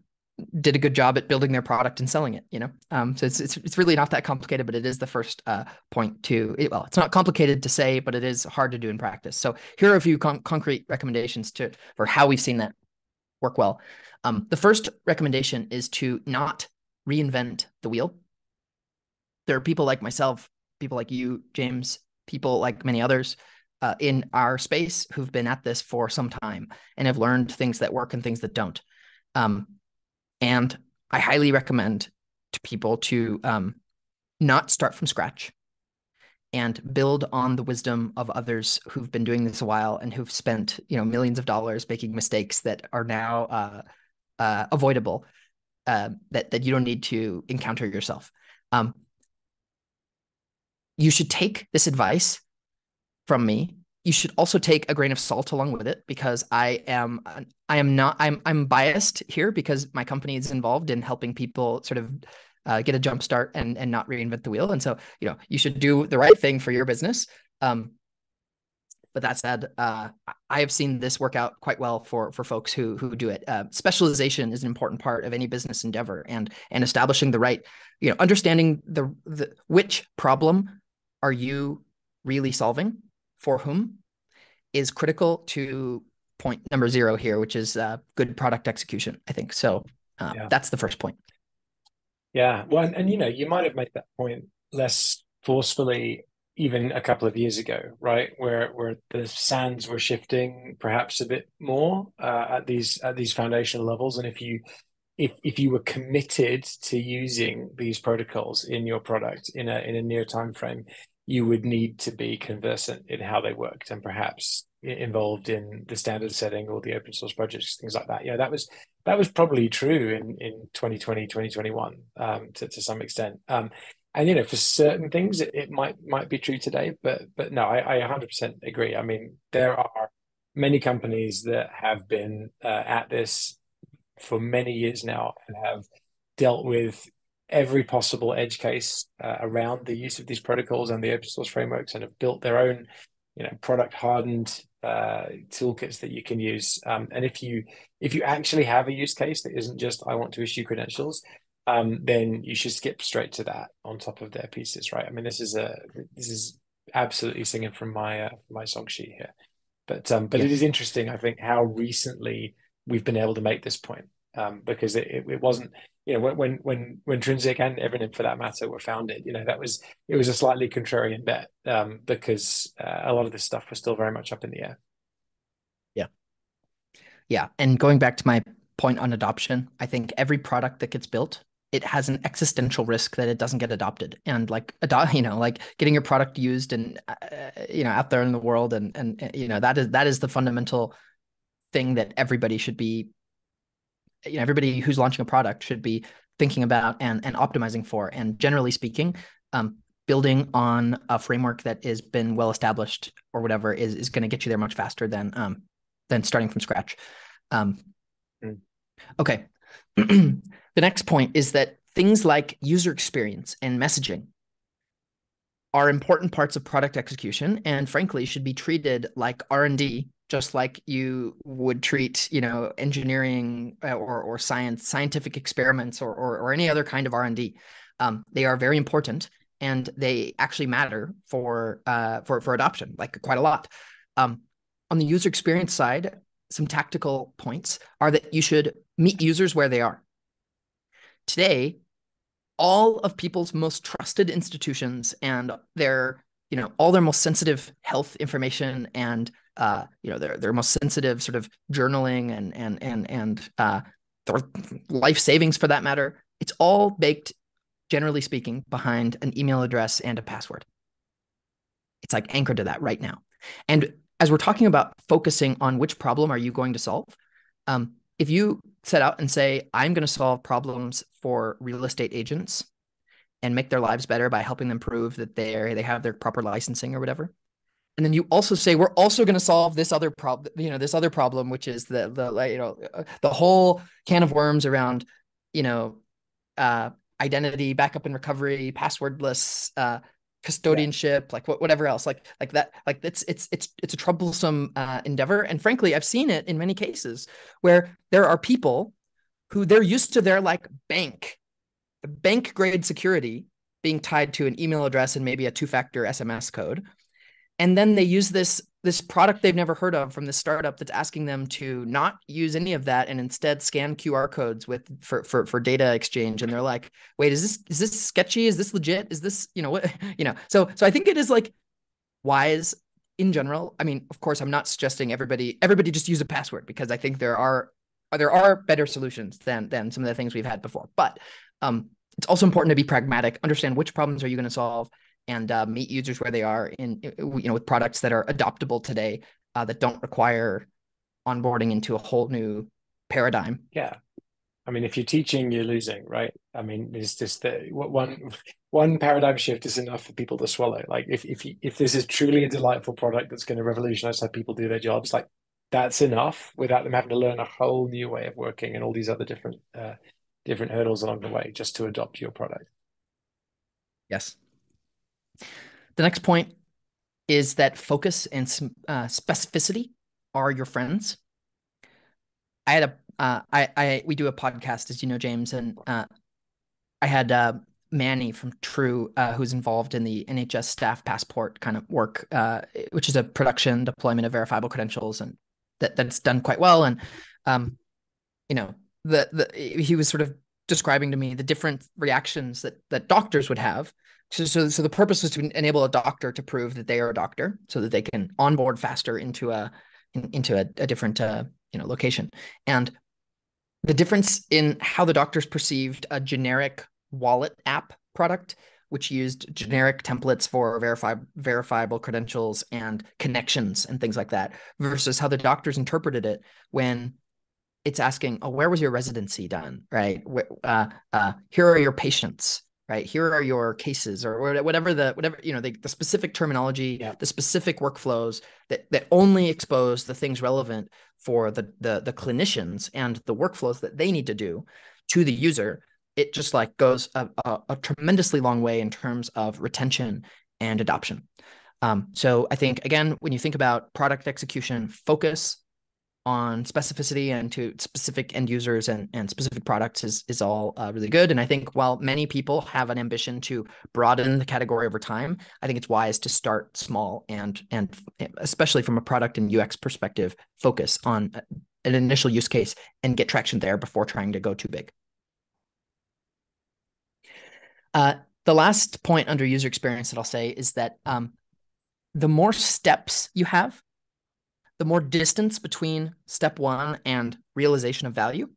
did a good job at building their product and selling it. You know, um, so it's it's it's really not that complicated, but it is the first uh, point to well, it's not complicated to say, but it is hard to do in practice. So here are a few con- concrete recommendations to for how we've seen that work well. Um, the first recommendation is to not reinvent the wheel. There are people like myself, people like you, James, people like many others uh, in our space who've been at this for some time and have learned things that work and things that don't. Um, and I highly recommend to people to um, not start from scratch and build on the wisdom of others who've been doing this a while and who've spent you know millions of dollars making mistakes that are now uh, uh, avoidable uh, that that you don't need to encounter yourself. Um, you should take this advice from me. You should also take a grain of salt along with it because I am I am not I'm I'm biased here because my company is involved in helping people sort of uh, get a jump start and and not reinvent the wheel. And so you know you should do the right thing for your business. Um, but that said, uh, I have seen this work out quite well for for folks who who do it. Uh, specialization is an important part of any business endeavor, and and establishing the right, you know, understanding the the which problem are you really solving for whom is critical to point number zero here, which is uh, good product execution. I think so. Uh, yeah. That's the first point. Yeah, well, and, and you know, you might have made that point less forcefully even a couple of years ago, right, where where the sands were shifting perhaps a bit more uh, at these at these foundational levels, and if you if if you were committed to using these protocols in your product in a in a near time frame, you would need to be conversant in how they worked and perhaps involved in the standard setting or the open source projects things like that. Yeah that was that was probably true in in 2020 2021 um, to, to some extent. Um, and you know for certain things it, it might might be true today but but no I, I 100% agree. I mean there are many companies that have been uh, at this for many years now and have dealt with every possible edge case uh, around the use of these protocols and the open source frameworks and have built their own you know product hardened uh, toolkits that you can use. Um, and if you if you actually have a use case that isn't just I want to issue credentials, um, then you should skip straight to that on top of their pieces, right? I mean, this is a this is absolutely singing from my uh, my song sheet here, but um, but it is interesting, I think, how recently we've been able to make this point um, because it, it, it wasn't you know when when when Trinsic and Evernym for that matter were founded, you know that was it was a slightly contrarian bet um, because uh, a lot of this stuff was still very much up in the air. Yeah, yeah, and going back to my point on adoption, I think every product that gets built it has an existential risk that it doesn't get adopted and like adopt you know like getting your product used and uh, you know out there in the world and and you know that is that is the fundamental thing that everybody should be you know everybody who's launching a product should be thinking about and and optimizing for. And generally speaking um, building on a framework that has been well established or whatever is is going to get you there much faster than um than starting from scratch. Um mm. okay. The next point is that things like user experience and messaging are important parts of product execution and frankly should be treated like r&d just like you would treat you know engineering uh, or, or science scientific experiments or, or, or any other kind of r&d um, they are very important and they actually matter for uh, for for adoption like quite a lot. Um, on the user experience side some tactical points are that you should meet users where they are. Today all of people's most trusted institutions and their you know all their most sensitive health information and uh, you know their their most sensitive sort of journaling and and and and uh, their life savings for that matter. It's all baked, generally speaking, behind an email address and a password. It's like anchored to that right now. And as we're talking about focusing on which problem are you going to solve, um, if you set out and say, I'm going to solve problems for real estate agents and make their lives better by helping them prove that they they have their proper licensing or whatever, and then you also say we're also going to solve this other problem you know this other problem which is the the you know uh, the whole can of worms around you know uh, identity backup and recovery passwordless uh, custodianship yeah. like whatever else like like that like it's it's it's it's a troublesome uh, endeavor and frankly i've seen it in many cases where there are people who they're used to their like bank bank grade security being tied to an email address and maybe a two factor sms code. And then they use this this product they've never heard of from the startup that's asking them to not use any of that and instead scan QR codes with for for for data exchange. And they're like wait is this is this sketchy? Is this legit? Is this you know what? You know so so I think it is like wise in general. I mean of course I'm not suggesting everybody everybody just use a password because I think there are there are better solutions than than some of the things we've had before. But um it's also important to be pragmatic understand which problems are you going to solve and uh, meet users where they are in you know with products that are adoptable today uh, that don't require onboarding into a whole new paradigm. Yeah, I mean, if you're teaching, you're losing, right? I mean, it's just the one one paradigm shift is enough for people to swallow. Like, if if if this is truly a delightful product that's going to revolutionize how people do their jobs, like that's enough without them having to learn a whole new way of working and all these other different uh, different hurdles along the way just to adopt your product. Yes. The next point is that focus and uh, specificity are your friends. I had a uh, I I we do a podcast, as you know, James, and uh, I had uh, Manny from Truu, uh, who's involved in the NHS staff passport kind of work, uh, which is a production deployment of verifiable credentials, and that that's done quite well. And um, you know, the the he was sort of describing to me the different reactions that that doctors would have so, so, so the purpose was to enable a doctor to prove that they are a doctor, so that they can onboard faster into a in, into a, a different uh, you know location. And the difference in how the doctors perceived a generic wallet app product, which used generic templates for verify, verifiable credentials and connections and things like that, versus how the doctors interpreted it when it's asking, "Oh, where was your residency done?" Right? Uh, uh, here are your patients right here are your cases or whatever the whatever you know the, the specific terminology yeah. the specific workflows that that only expose the things relevant for the, the the clinicians and the workflows that they need to do to the user it just like goes a, a, a tremendously long way in terms of retention and adoption Um, so I think again, when you think about product execution, focus on specificity and to specific end users and, and specific products is is all uh, really good. And I think while many people have an ambition to broaden the category over time, I think it's wise to start small and and especially from a product and UX perspective, focus on an initial use case and get traction there before trying to go too big. Uh, the last point under user experience that I'll say is that um, the more steps you have, the more distance between step one and realization of value,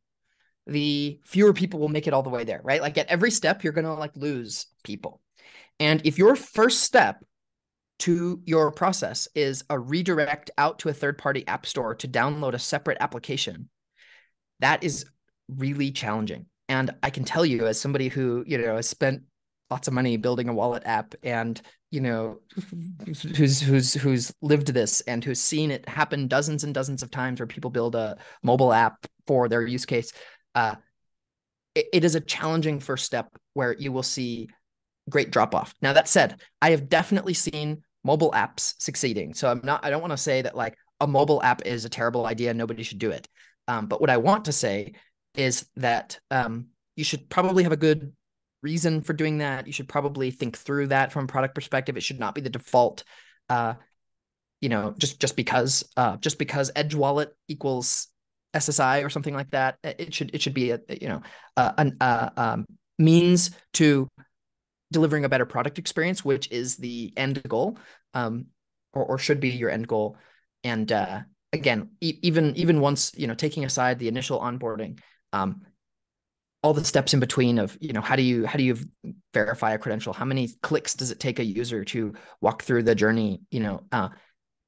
the fewer people will make it all the way there, right? Like at every step, you're gonna like lose people. And if your first step to your process is a redirect out to a third party app store to download a separate application, that is really challenging. And I can tell you, as somebody who, you know, has spent lots of money building a wallet app and you know who's who's who's lived this and who's seen it happen dozens and dozens of times where people build a mobile app for their use case uh, it, it is a challenging first step where you will see great drop off now that said i have definitely seen mobile apps succeeding. So i'm not i don't want to say that like a mobile app is a terrible idea nobody should do it. Um, but what i want to say is that um, you should probably have a good reason for doing that. You should probably think through that from a product perspective. It should not be the default. Uh, you know, just just because uh, just because Edge Wallet equals SSI or something like that. It should it should be a you know a, um, means to delivering a better product experience, which is the end goal, um, or or should be your end goal. And uh, again, e- even even once you know taking aside the initial onboarding, um, all the steps in between of you know how do you how do you verify a credential? How many clicks does it take a user to walk through the journey? You know uh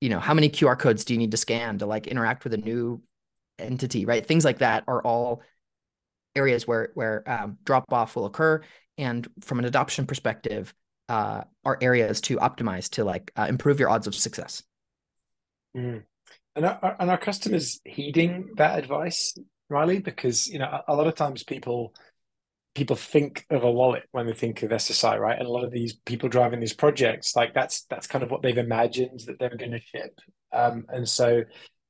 you know how many qr codes do you need to scan to like interact with a new entity right? Things like that are all areas where where um, drop off will occur. And from an adoption perspective uh, are areas to optimize to like uh, improve your odds of success. Mm. and are, and our customers heeding that advice Riley, because you know a, lot of times people people think of a wallet when they think of SSI, right? And a lot of these people driving these projects, like that's that's kind of what they've imagined that they're going to ship. Um, and so,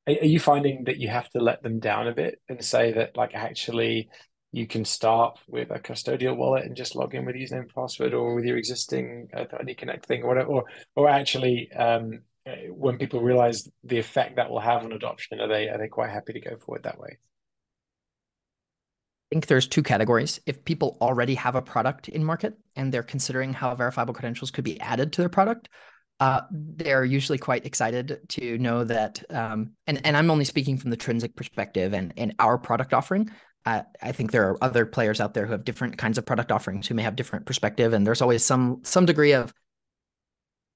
are, are, you finding that you have to let them down a bit and say that, like, actually, you can start with a custodial wallet and just log in with username and password, or with your existing uh, Connect thing, or whatever, or or actually. Um, when people realize the effect that will have on adoption, are they are they quite happy to go forward that way? Think there's two categories. If people already have a product in market and they're considering how verifiable credentials could be added to their product, uh, they're usually quite excited to know that. Um, and and I'm only speaking from the Trinsic perspective and and our product offering. Uh, I think there are other players out there who have different kinds of product offerings who may have different perspective, and there's always some some degree of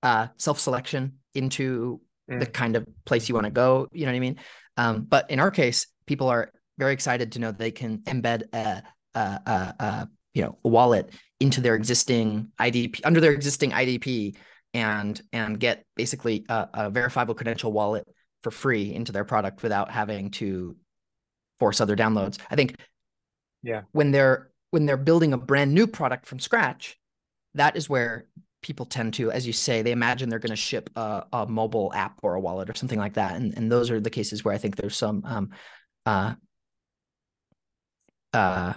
uh, self selection into mm. the kind of place you want to go. You know what I mean? Um, but in our case, people are very excited to know they can embed a, a, a, a you know a wallet into their existing IDP under their existing IDP and and get basically a, a, verifiable credential wallet for free into their product without having to force other downloads. I think yeah when they're when they're building a brand new product from scratch, that is where people tend to, as you say, they imagine they're going to ship a, a, mobile app or a wallet or something like that, and and those are the cases where I think there's some um, uh, uh,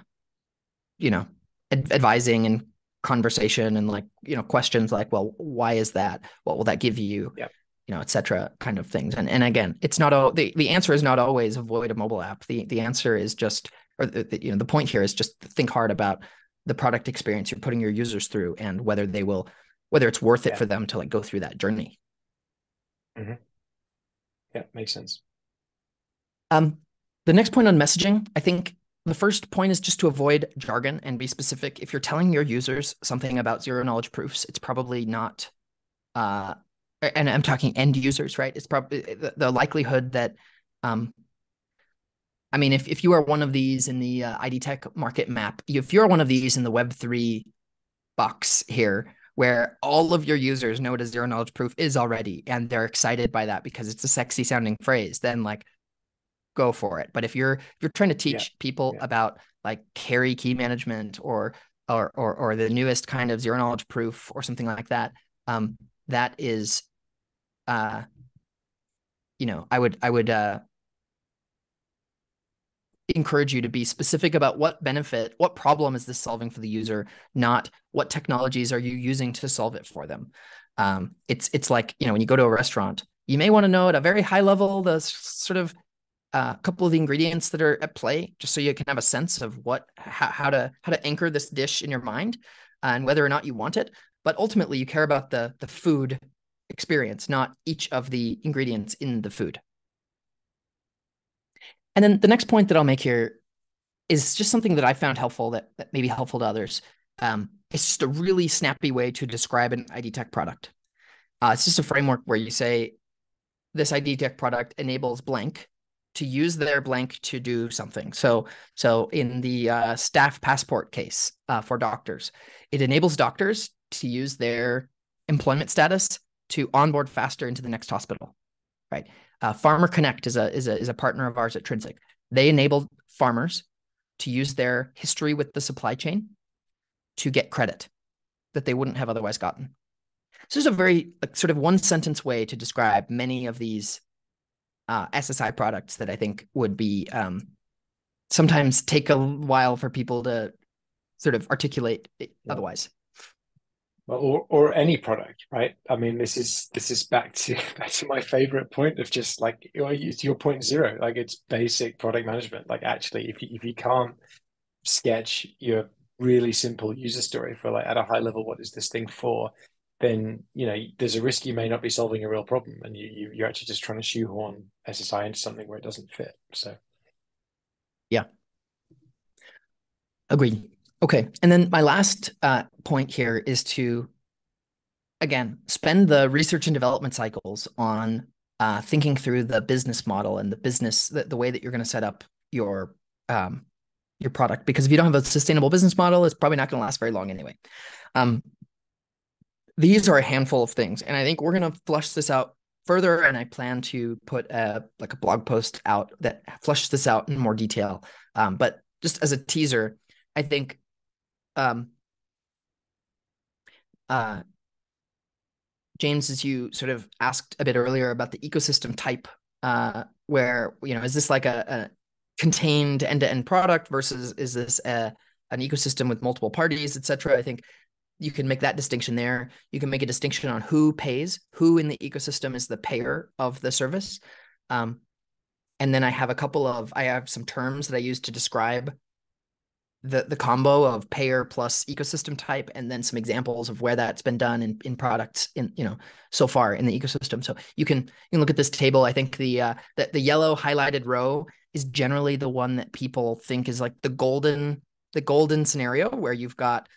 you know, ad- advising and conversation and like, you know, questions like, well, why is that? What will that give you? Yeah. You know, etc. kind of things. And and again, it's not all the, the answer is not always avoid a mobile app. The the answer is just or the, the, you know, the point here is just think hard about the product experience you're putting your users through and whether they will whether it's worth it yeah. for them to like go through that journey. Mm-hmm. Yeah, makes sense. Um, the next point on messaging, I think the first point is just to avoid jargon and be specific. If you're telling your users something about zero knowledge proofs, it's probably not, uh, and I'm talking end users, right? It's probably the, the likelihood that, um, I mean, if, if you are one of these in the uh, ID tech market map, if you're one of these in the Web3 box here, where all of your users know what a zero knowledge proof is already, and they're excited by that because it's a sexy sounding phrase, then like go for it. But if you're if you're trying to teach yeah. people yeah. about like carry key management or or or or the newest kind of zero knowledge proof or something like that, um, that is uh, you know, I would I would uh, encourage you to be specific about what benefit, what problem is this solving for the user, not what technologies are you using to solve it for them. Um, it's it's like you know when you go to a restaurant, you may want to know at a very high level the sort of a uh, couple of the ingredients that are at play, just so you can have a sense of what how, how to how to anchor this dish in your mind and whether or not you want it. But ultimately, you care about the the food experience, not each of the ingredients in the food. And then the next point that I'll make here is just something that I found helpful that, that may be helpful to others. Um, it's just a really snappy way to describe an ID Tech product. Uh, it's just a framework where you say this ID Tech product enables blank to use their blank to do something. So, so in the uh, staff passport case uh, for doctors, it enables doctors to use their employment status to onboard faster into the next hospital, right? Uh, Farmer Connect is a is a is a partner of ours at Trinsic. They enable farmers to use their history with the supply chain to get credit that they wouldn't have otherwise gotten. So there's a very like, sort of one sentence way to describe many of these uh, SSI products that I think would be um, sometimes take a while for people to sort of articulate yeah. otherwise or or any product, right? I mean, this is this is back to back to my favorite point of just like it's your point zero. Like it's basic product management. Like actually, if you if you can't sketch your really simple user story for like at a high level, what is this thing for? Then you know there's a risk you may not be solving a real problem, and you, you you're actually just trying to shoehorn SSI into something where it doesn't fit. So, yeah, agreed. Okay. And then my last uh, point here is to, again, spend the research and development cycles on uh, thinking through the business model and the business, the, the way that you're going to set up your um, your product. Because if you don't have a sustainable business model, it's probably not going to last very long anyway. Um, these are a handful of things, and I think we're going to flush this out further. And I plan to put a like a blog post out that flushes this out in more detail. Um, but just as a teaser, I think um, uh, James, as you sort of asked a bit earlier about the ecosystem type, uh, where you know is this like a, a contained end-to-end product versus is this a, an ecosystem with multiple parties, et cetera? I think you can make that distinction there. You can make a distinction on who pays, who in the ecosystem is the payer of the service. Um, and then I have a couple of I have some terms that I use to describe the the combo of payer plus ecosystem type and then some examples of where that's been done in, in products in you know so far in the ecosystem so you can you can look at this table i think the uh the, the yellow highlighted row is generally the one that people think is like the golden the golden scenario where you've got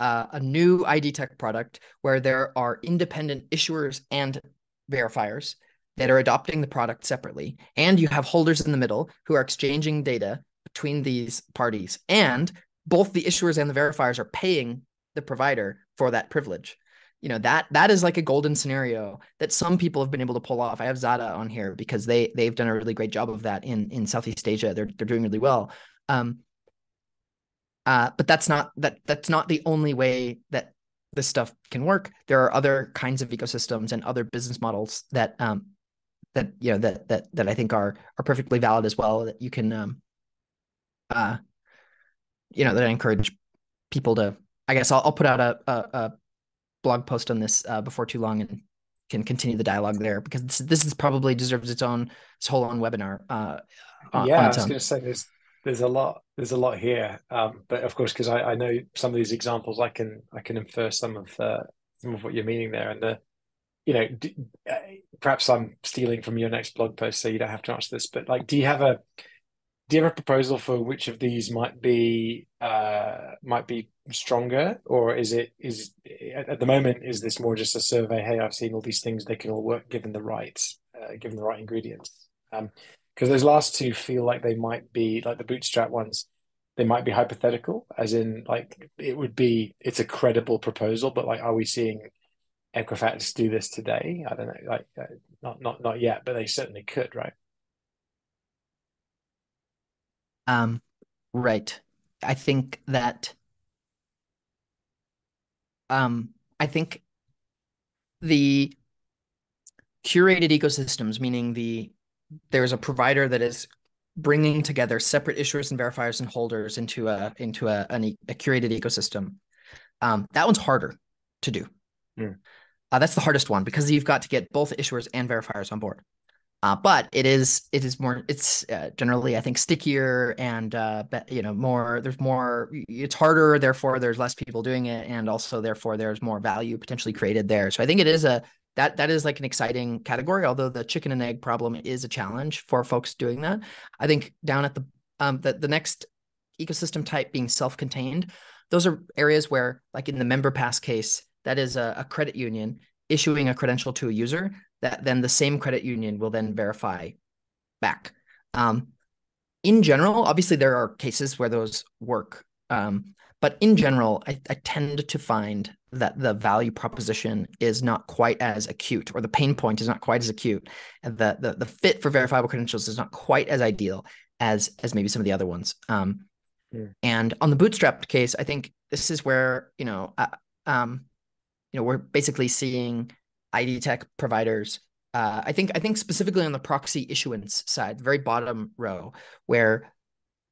uh, a new id tech product where there are independent issuers and verifiers that are adopting the product separately. And you have holders in the middle who are exchanging data between these parties. And both the issuers and the verifiers are paying the provider for that privilege. You know that that is like a golden scenario that some people have been able to pull off. I have zada on here because they they've done a really great job of that in in southeast asia. They're they're doing really well. Um uh but that's not that that's not the only way that this stuff can work there are other kinds of ecosystems and other business models that um that you know that that that i think are are perfectly valid as well that you can um uh, you know, that I encourage people to. I guess I'll, I'll put out a, a, a blog post on this uh, before too long and can continue the dialogue there because this, this is probably deserves its own its whole on webinar. Uh, on, yeah, on I was going to say there's there's a lot there's a lot here, um, but of course because I, I know some of these examples, I can I can infer some of uh, some of what you're meaning there, and the you know d- uh, perhaps I'm stealing from your next blog post, so you don't have to answer this, but like, do you have a do you have a proposal for which of these might be uh, might be stronger, or is it is at the moment is this more just a survey? Hey, I've seen all these things; they can all work given the right uh, given the right ingredients. Because those last two feel like they might be like the bootstrap ones. They might be hypothetical, as in like it would be it's a credible proposal, but like, are we seeing Equifax do this today? I don't know, like uh, not not not yet, but they certainly could, right? Um, right. I think that um, I think the curated ecosystems, meaning the there's a provider that is bringing together separate issuers and verifiers and holders into a into a, an, a curated ecosystem. Um, that one's harder to do. Mm. Uh, that's the hardest one because you've got to get both issuers and verifiers on board. Uh, but it is it is more it's uh, generally I think stickier and uh, you know more there's more it's harder therefore there's less people doing it and also therefore there's more value potentially created there. So I think it is a that that is like an exciting category. Although the chicken and egg problem is a challenge for folks doing that. I think down at the um the, the next ecosystem type being self-contained, those are areas where, like in the member pass case, that is a, a credit union issuing a credential to a user that then the same credit union will then verify back. Um, in general, obviously there are cases where those work. Um, but in general, I, I, tend to find that the value proposition is not quite as acute, or the pain point is not quite as acute, and the the, the fit for verifiable credentials is not quite as ideal as as maybe some of the other ones. Um, yeah. And on the bootstrapped case, I think this is where you know, uh, um, you know, we're basically seeing ID tech providers. Uh, I think I think specifically on the proxy issuance side, the very bottom row, where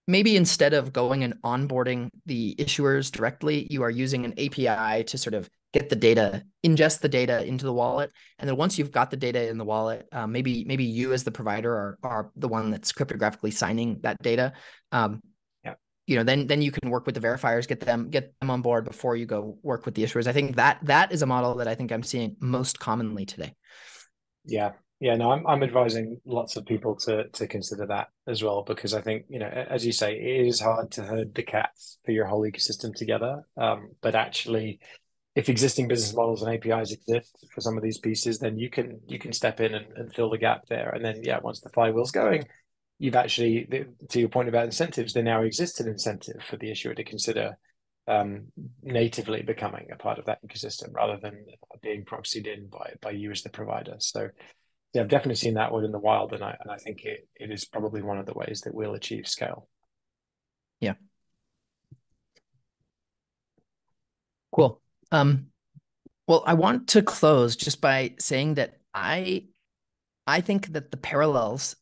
maybe instead of going and onboarding the issuers directly, you are using an API to sort of get the data, ingest the data into the wallet, and then once you've got the data in the wallet, uh, maybe maybe you as the provider are are the one that's cryptographically signing that data. Um, yeah. You know, then then you can work with the verifiers, get them get them on board before you go work with the issuers. I think that that is a model that I think I'm seeing most commonly today. Yeah, yeah, no, I'm I'm advising lots of people to to consider that as well because I think you know, as you say, it is hard to herd the cats for your whole ecosystem together. Um, but actually, if existing business models and APIs exist for some of these pieces, then you can you can step in and, and fill the gap there. And then yeah, once the flywheel's going, you've actually to your point about incentives, there now exists an incentive for the issuer to consider um, natively becoming a part of that ecosystem rather than being proxied in by by you as the provider. So yeah, I've definitely seen that one in the wild, and I and I think it it is probably one of the ways that we'll achieve scale. Yeah. Cool. Um, well, I want to close just by saying that I I think that the parallels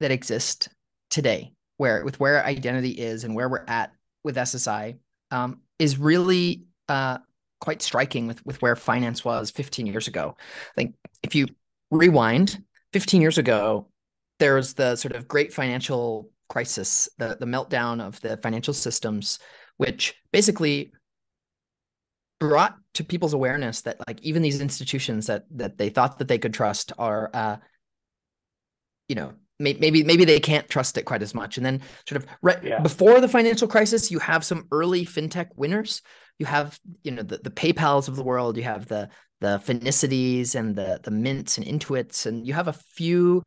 that exist today, where with where identity is and where we're at with SSI, um, is really uh, quite striking with with where finance was 15 years ago. I think if you rewind 15 years ago, there was the sort of great financial crisis, the, the meltdown of the financial systems, which basically brought to people's awareness that like even these institutions that that they thought that they could trust are uh you know maybe maybe they can't trust it quite as much. And then sort of right yeah. before the financial crisis you have some early fintech winners. You have you know the, the paypals of the world. You have the the Finicities and the the Mints and Intuits, and you have a few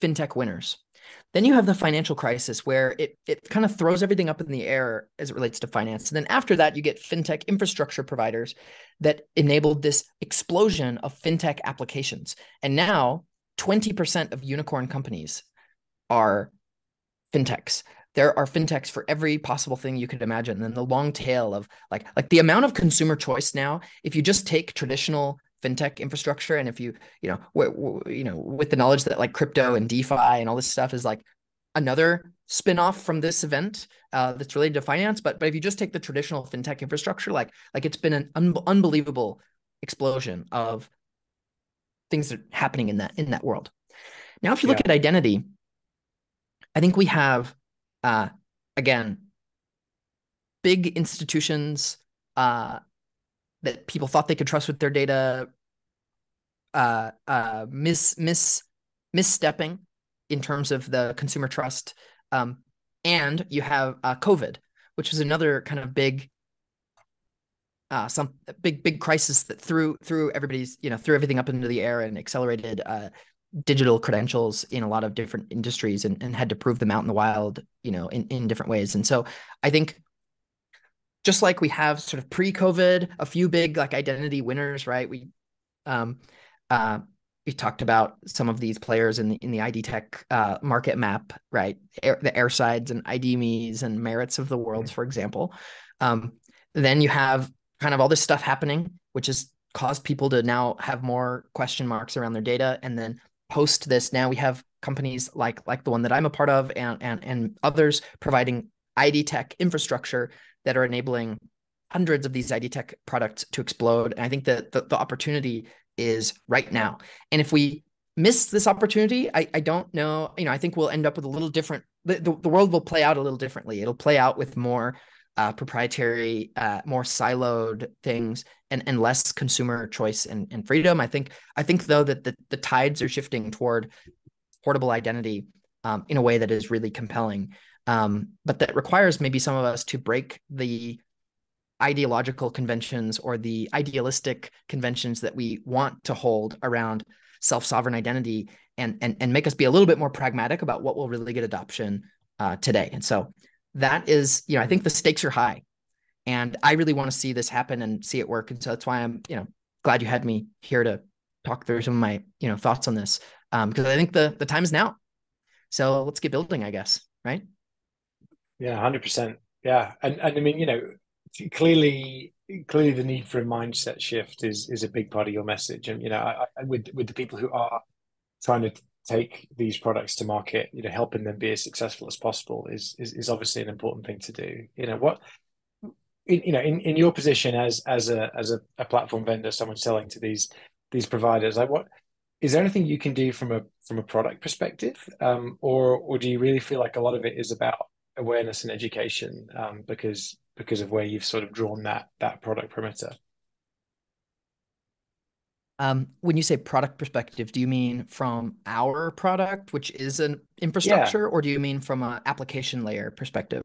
fintech winners. Then you have the financial crisis where it it kind of throws everything up in the air as it relates to finance. And then after that, you get fintech infrastructure providers that enabled this explosion of fintech applications. And now 20% of unicorn companies are fintechs there are fintechs for every possible thing you could imagine. And the long tail of like like the amount of consumer choice now if you just take traditional fintech infrastructure and if you you know w- w- you know with the knowledge that like crypto and defi and all this stuff is like another spin-off from this event uh, that's related to finance. But but if you just take the traditional fintech infrastructure like like it's been an un- unbelievable explosion of things that are happening in that in that world. Now if you look yeah. at identity i think we have uh, again, big institutions uh, that people thought they could trust with their data uh, uh, miss miss misstepping in terms of the consumer trust. Um, and you have uh, COVID, which was another kind of big, uh, some big big crisis that threw threw everybody's you know threw everything up into the air and accelerated uh, digital credentials in a lot of different industries and, and had to prove them out in the wild, you know, in, in different ways. And so I think just like we have sort of pre-COVID, a few big like identity winners, right? We um uh we talked about some of these players in the in the ID tech uh, market map, right? Air, the Airsides and ID.me's and Merits of the worlds, for example. Um, then you have kind of all this stuff happening, which has caused people to now have more question marks around their data. And then post this, now we have companies like like the one that I'm a part of and and and others providing ID tech infrastructure that are enabling hundreds of these ID tech products to explode. And I think that the, the opportunity is right now. And if we miss this opportunity, I, I don't know, you know, I think we'll end up with a little different, the, the, the world will play out a little differently. It'll play out with more uh, proprietary, uh, more siloed things and, and less consumer choice and, and freedom. I think, I think though that the, the tides are shifting toward portable identity um, in a way that is really compelling. Um, but that requires maybe some of us to break the ideological conventions or the idealistic conventions that we want to hold around self-sovereign identity and and and make us be a little bit more pragmatic about what will really get adoption uh, today. And so that is, you know, I think the stakes are high, and I really want to see this happen and see it work. And so that's why I'm, you know, glad you had me here to talk through some of my, you know, thoughts on this um, because I think the the time is now. So let's get building, I guess, right? Yeah, hundred percent. Yeah, and and I mean, you know, clearly clearly the need for a mindset shift is is a big part of your message and you know I, I, with with the people who are trying to take these products to market you know helping them be as successful as possible is is, is obviously an important thing to do you know what you know in, in your position as as a as a, a platform vendor someone selling to these these providers like what is there anything you can do from a from a product perspective um, or or do you really feel like a lot of it is about awareness and education um, because because of where you've sort of drawn that that product perimeter. Um, when you say product perspective, do you mean from our product, which is an infrastructure, yeah. or do you mean from an application layer perspective?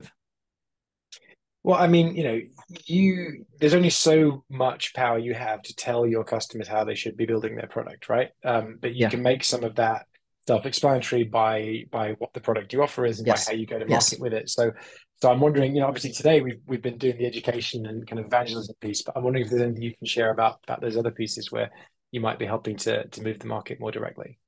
Well, I mean, you know, you there's only so much power you have to tell your customers how they should be building their product, right? Um, but you yeah. can make some of that self-explanatory by by what the product you offer is and yes. by how you go to market yes. with it. So so I'm wondering, you know, obviously today we've we've been doing the education and kind of evangelism piece, but I'm wondering if there's anything you can share about about those other pieces where you might be helping to to move the market more directly.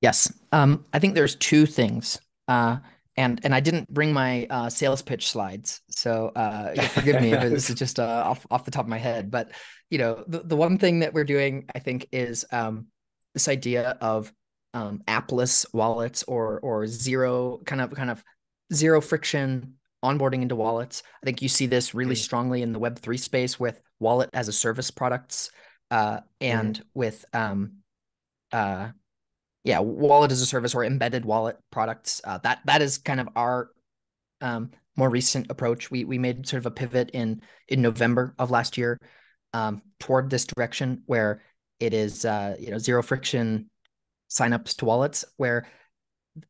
Yes, um, I think there's two things, uh, and and I didn't bring my uh, sales pitch slides, so uh, forgive me if this is just uh, off off the top of my head. But you know, the the one thing that we're doing, I think, is um, this idea of um, appless wallets or or zero kind of kind of zero friction onboarding into wallets. I think you see this really mm. strongly in the Web3 space with wallet as a service products uh, and mm. with, um, uh, yeah, wallet as a service or embedded wallet products. Uh, that that is kind of our um, more recent approach. We we made sort of a pivot in in November of last year um, toward this direction where it is uh, you know zero friction signups to wallets where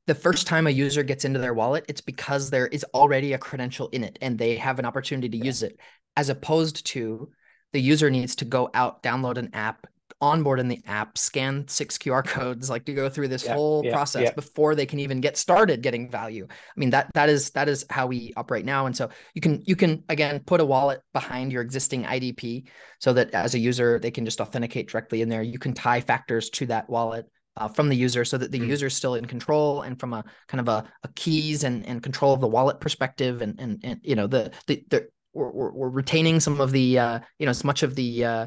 the first time a user gets into their wallet, it's because there is already a credential in it and they have an opportunity to use it, as opposed to the user needs to go out, download an app, onboard in the app, scan six QR codes, like to go through this yeah, whole yeah, process before they can even get started getting value. I mean that that is that is how we operate now. And so you can you can again put a wallet behind your existing IDP so that as a user they can just authenticate directly in there. You can tie factors to that wallet uh, from the user so that the mm-hmm. user is still in control and from a kind of a, a, keys and, and control of the wallet perspective and and, and you know the the, the we're, we're, retaining some of the uh, you know as much of the uh,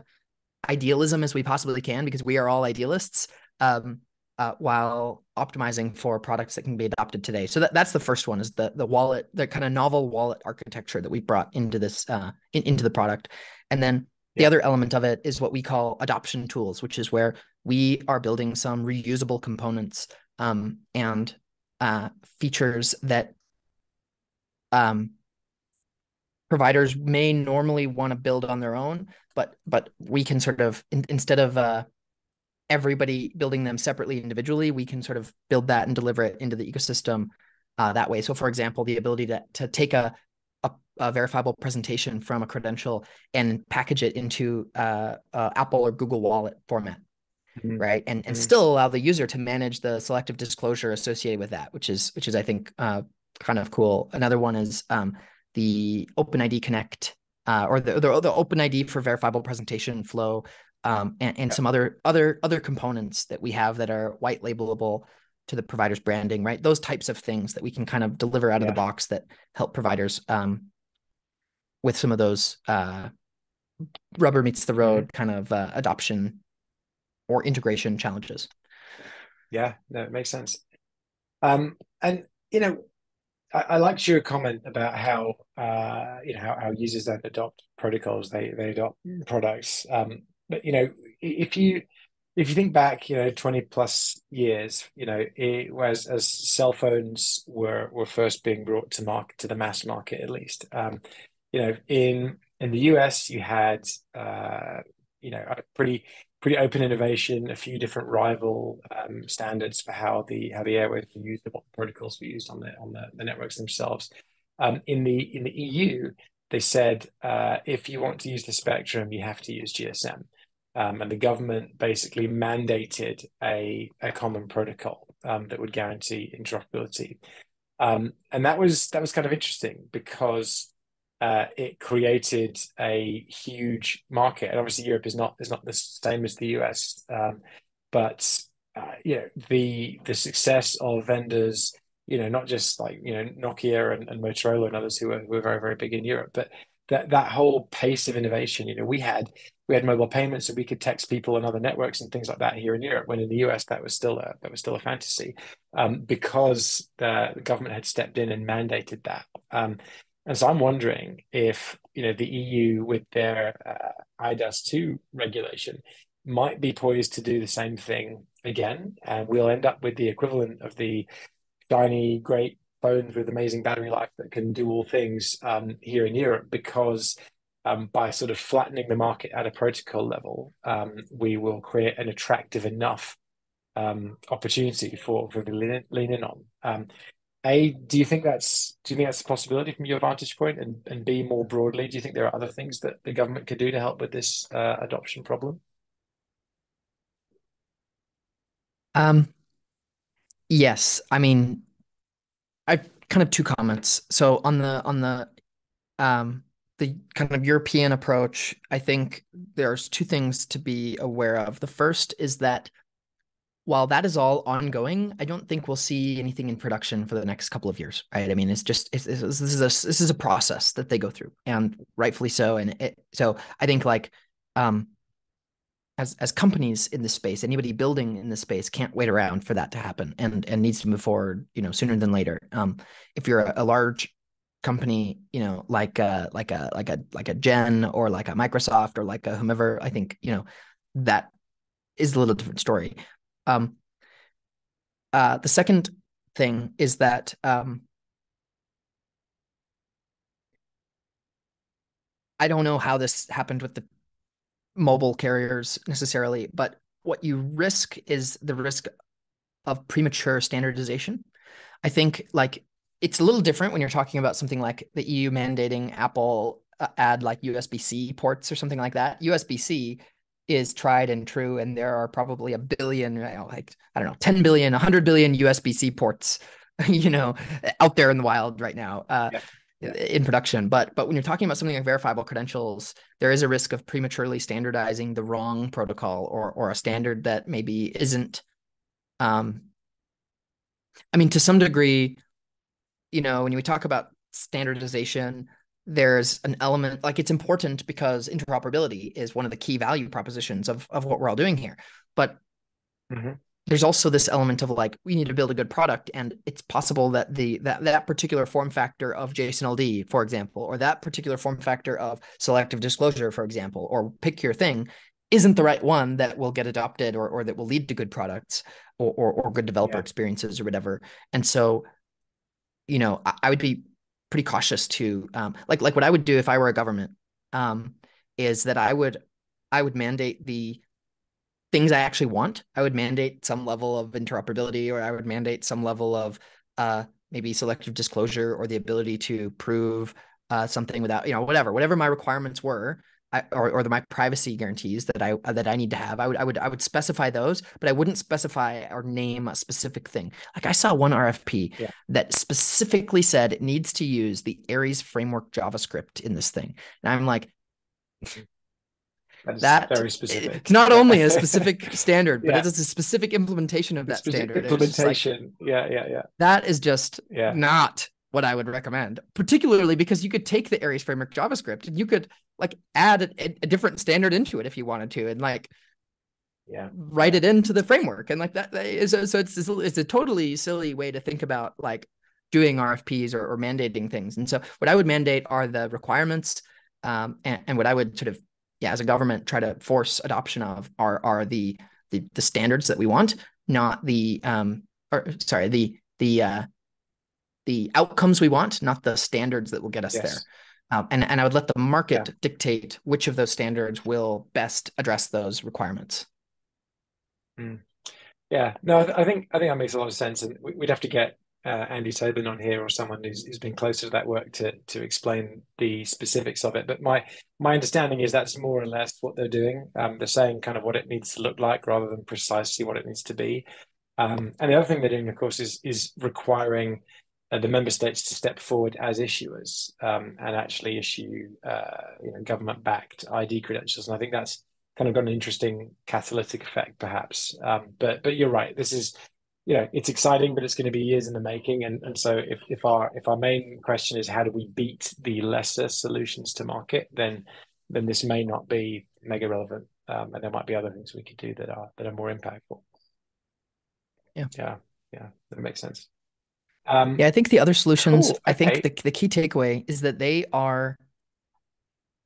idealism as we possibly can because we are all idealists um, uh, while optimizing for products that can be adopted today. So that, that's the first one is the the wallet, the kind of novel wallet architecture that we brought into this uh, in, into the product, and then the yeah. other element of it is what we call adoption tools, which is where we are building some reusable components um, and uh, features that um, providers may normally want to build on their own, but but we can sort of in, instead of uh, everybody building them separately individually, we can sort of build that and deliver it into the ecosystem uh, that way. So, for example, the ability to to take a a, a, verifiable presentation from a credential and package it into uh, uh, Apple or Google Wallet format, mm-hmm. right? And and mm-hmm. still allow the user to manage the selective disclosure associated with that, which is which is I think uh, kind of cool. Another one is um, the OpenID Connect uh, or the, the the OpenID for verifiable presentation flow. Um, and, and some other other other components that we have that are white labelable to the provider's branding, right? Those types of things that we can kind of deliver out yeah. of the box that help providers um, with some of those uh, rubber meets the road mm-hmm. kind of uh, adoption or integration challenges. Yeah, no, it makes sense. Um, and you know, I, I liked your comment about how uh, you know how, how users don't adopt protocols; they they adopt products. Um, but you know, if you if you think back, you know, twenty plus years, you know, it was as cell phones were were first being brought to market to the mass market, at least. Um, you know, in in the US, you had uh, you know a pretty pretty open innovation, a few different rival um, standards for how the how the airwaves were used what protocols were used on the on the, the networks themselves. Um, in the in the EU, they said uh, if you want to use the spectrum, you have to use GSM, um, and the government basically mandated a a common protocol um, that would guarantee interoperability, um, and that was that was kind of interesting because uh, it created a huge market. And obviously, Europe is not is not the same as the US, um, but uh, you know the the success of vendors, you know, not just like you know Nokia and, and Motorola and others who were who are very very big in Europe, but that that whole pace of innovation. You know, we had we had mobile payments, so we could text people on other networks and things like that here in Europe. When in the US, that was still a that was still a fantasy, um, because the, the, government had stepped in and mandated that. Um, and so I'm wondering if you know the EU with their uh, eIDAS two regulation might be poised to do the same thing again, and we'll end up with the equivalent of the shiny, great phones with amazing battery life that can do all things um, here in Europe because um, by sort of flattening the market at a protocol level, um, we will create an attractive enough um, opportunity for for the lean, on. A, do you think that's do you think that's a possibility from your vantage point, and and B, more broadly, do you think there are other things that the government could do to help with this uh, adoption problem? Um, yes, I mean, I kind of two comments. So on the on the um the kind of European approach, I think there's two things to be aware of. The first is that while that is all ongoing, I don't think we'll see anything in production for the next couple of years, right? I mean, it's just it's, it's, this is a this is a process that they go through, and rightfully so. And it, so I think like um, as as companies in this space, anybody building in this space can't wait around for that to happen, and and needs to move forward, you know, sooner than later. Um, if you're a, a large company, you know, like a like a like a like a Gen or like a Microsoft or like a whomever, I think you know that is a little different story. Um, uh, the second thing is that um, I don't know how this happened with the mobile carriers necessarily, but what you risk is the risk of premature standardization. I think like it's a little different when you're talking about something like the EU mandating Apple uh, add like USB-C ports or something like that. USB-C is tried and true and there are probably a billion you know, like i don't know 10 billion 100 billion usb-c ports you know out there in the wild right now uh, yeah. in production but but when you're talking about something like verifiable credentials there is a risk of prematurely standardizing the wrong protocol or or a standard that maybe isn't um i mean to some degree you know when we talk about standardization there's an element like it's important because interoperability is one of the key value propositions of of what we're all doing here but mm-hmm. there's also this element of like we need to build a good product and it's possible that the that that particular form factor of json ld for example or that particular form factor of selective disclosure for example or pick your thing isn't the right one that will get adopted or, or that will lead to good products or, or, or good developer yeah. experiences or whatever and so you know I, I would be pretty cautious to um, like like what I would do if I were a government um, is that I would I would mandate the things I actually want. I would mandate some level of interoperability, or I would mandate some level of uh, maybe selective disclosure or the ability to prove uh, something without you know whatever whatever my requirements were. I, or, or the, my privacy guarantees that I that I need to have. I would I would I would specify those, but I wouldn't specify or name a specific thing. Like I saw one RFP yeah. that specifically said it needs to use the Aries framework JavaScript in this thing, and I'm like, that is that very specific. It's not only a specific standard, but yeah. it's a specific implementation of that specific standard. Implementation. Like, yeah, yeah, yeah. That is just yeah. not what I would recommend, particularly because you could take the Aries framework JavaScript and you could like add a, a different standard into it if you wanted to, and like yeah. write it into the framework. And like that is so it's it's a totally silly way to think about like doing RFPs or, or mandating things. And so what I would mandate are the requirements, um, and, and what I would sort of yeah as a government try to force adoption of are are the the, the standards that we want, not the um or sorry the the uh the outcomes we want, not the standards that will get us yes. there. Um, and and I would let the market yeah. dictate which of those standards will best address those requirements. Mm. Yeah, no, I, th- I, think I think that makes a lot of sense, and we'd have to get uh, Andy Tobin on here or someone who's, who's been closer to that work to to explain the specifics of it. But my my understanding is that's more or less what they're doing. Um, they're saying kind of what it needs to look like rather than precisely what it needs to be. Um, and the other thing they're doing, of course, is is requiring the member states to step forward as issuers um, and actually issue uh, you know, government-backed ID credentials. And I think that's kind of got an interesting catalytic effect, perhaps. Um, but but you're right. This is you know it's exciting, but it's going to be years in the making. And and so if if our if our main question is how do we beat the lesser solutions to market, then then this may not be mega relevant, um, and there might be other things we could do that are that are more impactful. Yeah, yeah, yeah. That makes sense. Um, yeah, I think the other solutions, cool. I think the, the key takeaway is that they are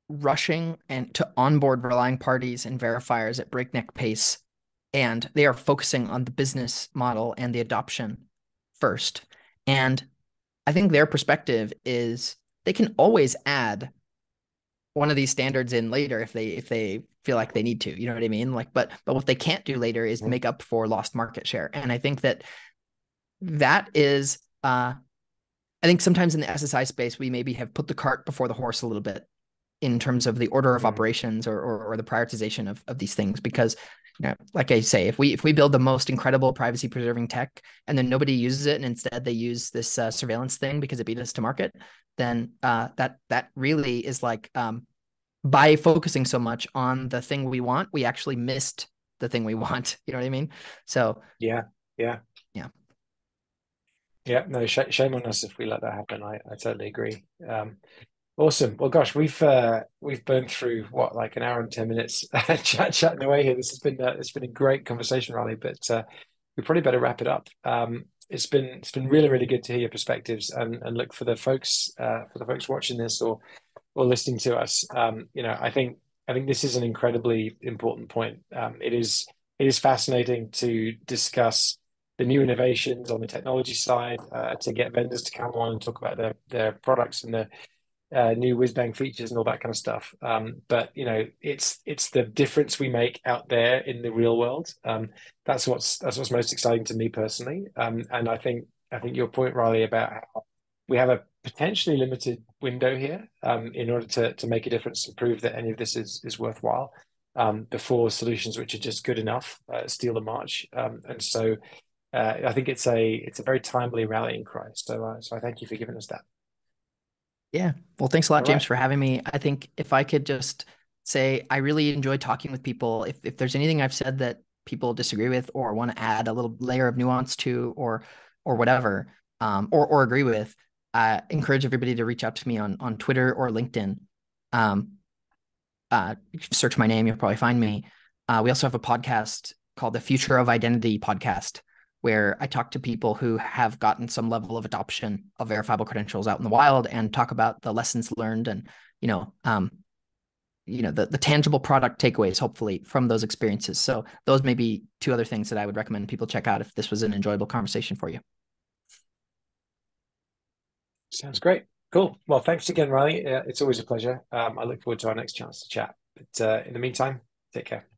rushing and to onboard relying parties and verifiers at breakneck pace. And they are focusing on the business model and the adoption first. And I think their perspective is they can always add one of these standards in later if they if they feel like they need to you know what i mean like but but what they can't do later is make up for lost market share and i think that that is uh, I think sometimes in the SSI space, we maybe have put the cart before the horse a little bit in terms of the order of mm-hmm. operations or, or, or the prioritization of, of these things because you know like i say if we if we build the most incredible privacy preserving tech and then nobody uses it and instead they use this uh, surveillance thing because it beat us to market then uh, that that really is like um, by focusing so much on the thing we want we actually missed the thing we want. You know what i mean? So yeah. Yeah yeah no, sh- shame on us if we let that happen. I, I totally agree. Um, awesome. Well, gosh, we've uh, we've burned through what like an hour and ten minutes chat chatting away here. This has been uh, it's been a great conversation, Riley. But uh, we probably better wrap it up. Um, it's been it's been really really good to hear your perspectives and and look for the folks uh, for the folks watching this or or listening to us. Um, you know, I think I think this is an incredibly important point. Um, it is it is fascinating to discuss the new innovations on the technology side uh, to get vendors to come on and talk about their their products and the uh, new whiz bang features and all that kind of stuff. Um, but you know, it's it's the difference we make out there in the real world. Um, that's what's that's what's most exciting to me personally. Um, and I think I think your point, Riley, about how we have a potentially limited window here um, in order to to make a difference and prove that any of this is is worthwhile. Um, before solutions which are just good enough uh, steal the march, um, and so uh, I think it's a it's a very timely rallying cry. So uh, so I thank you for giving us that. Yeah. Well, thanks a lot, All James, right. for having me. I think if I could just say I really enjoy talking with people. If if there's anything I've said that people disagree with or want to add a little layer of nuance to or or whatever, um, or or agree with, I encourage everybody to reach out to me on on Twitter or LinkedIn. Um, uh, search my name, you'll probably find me. Uh, we also have a podcast called the Future of Identity podcast, where I talk to people who have gotten some level of adoption of verifiable credentials out in the wild and talk about the lessons learned and you know um, you know the the tangible product takeaways hopefully from those experiences. So those may be two other things that I would recommend people check out if this was an enjoyable conversation for you. Sounds great. Cool. Well, thanks again, Riley. Uh, it's always a pleasure. Um, I look forward to our next chance to chat. But uh, in the meantime, take care.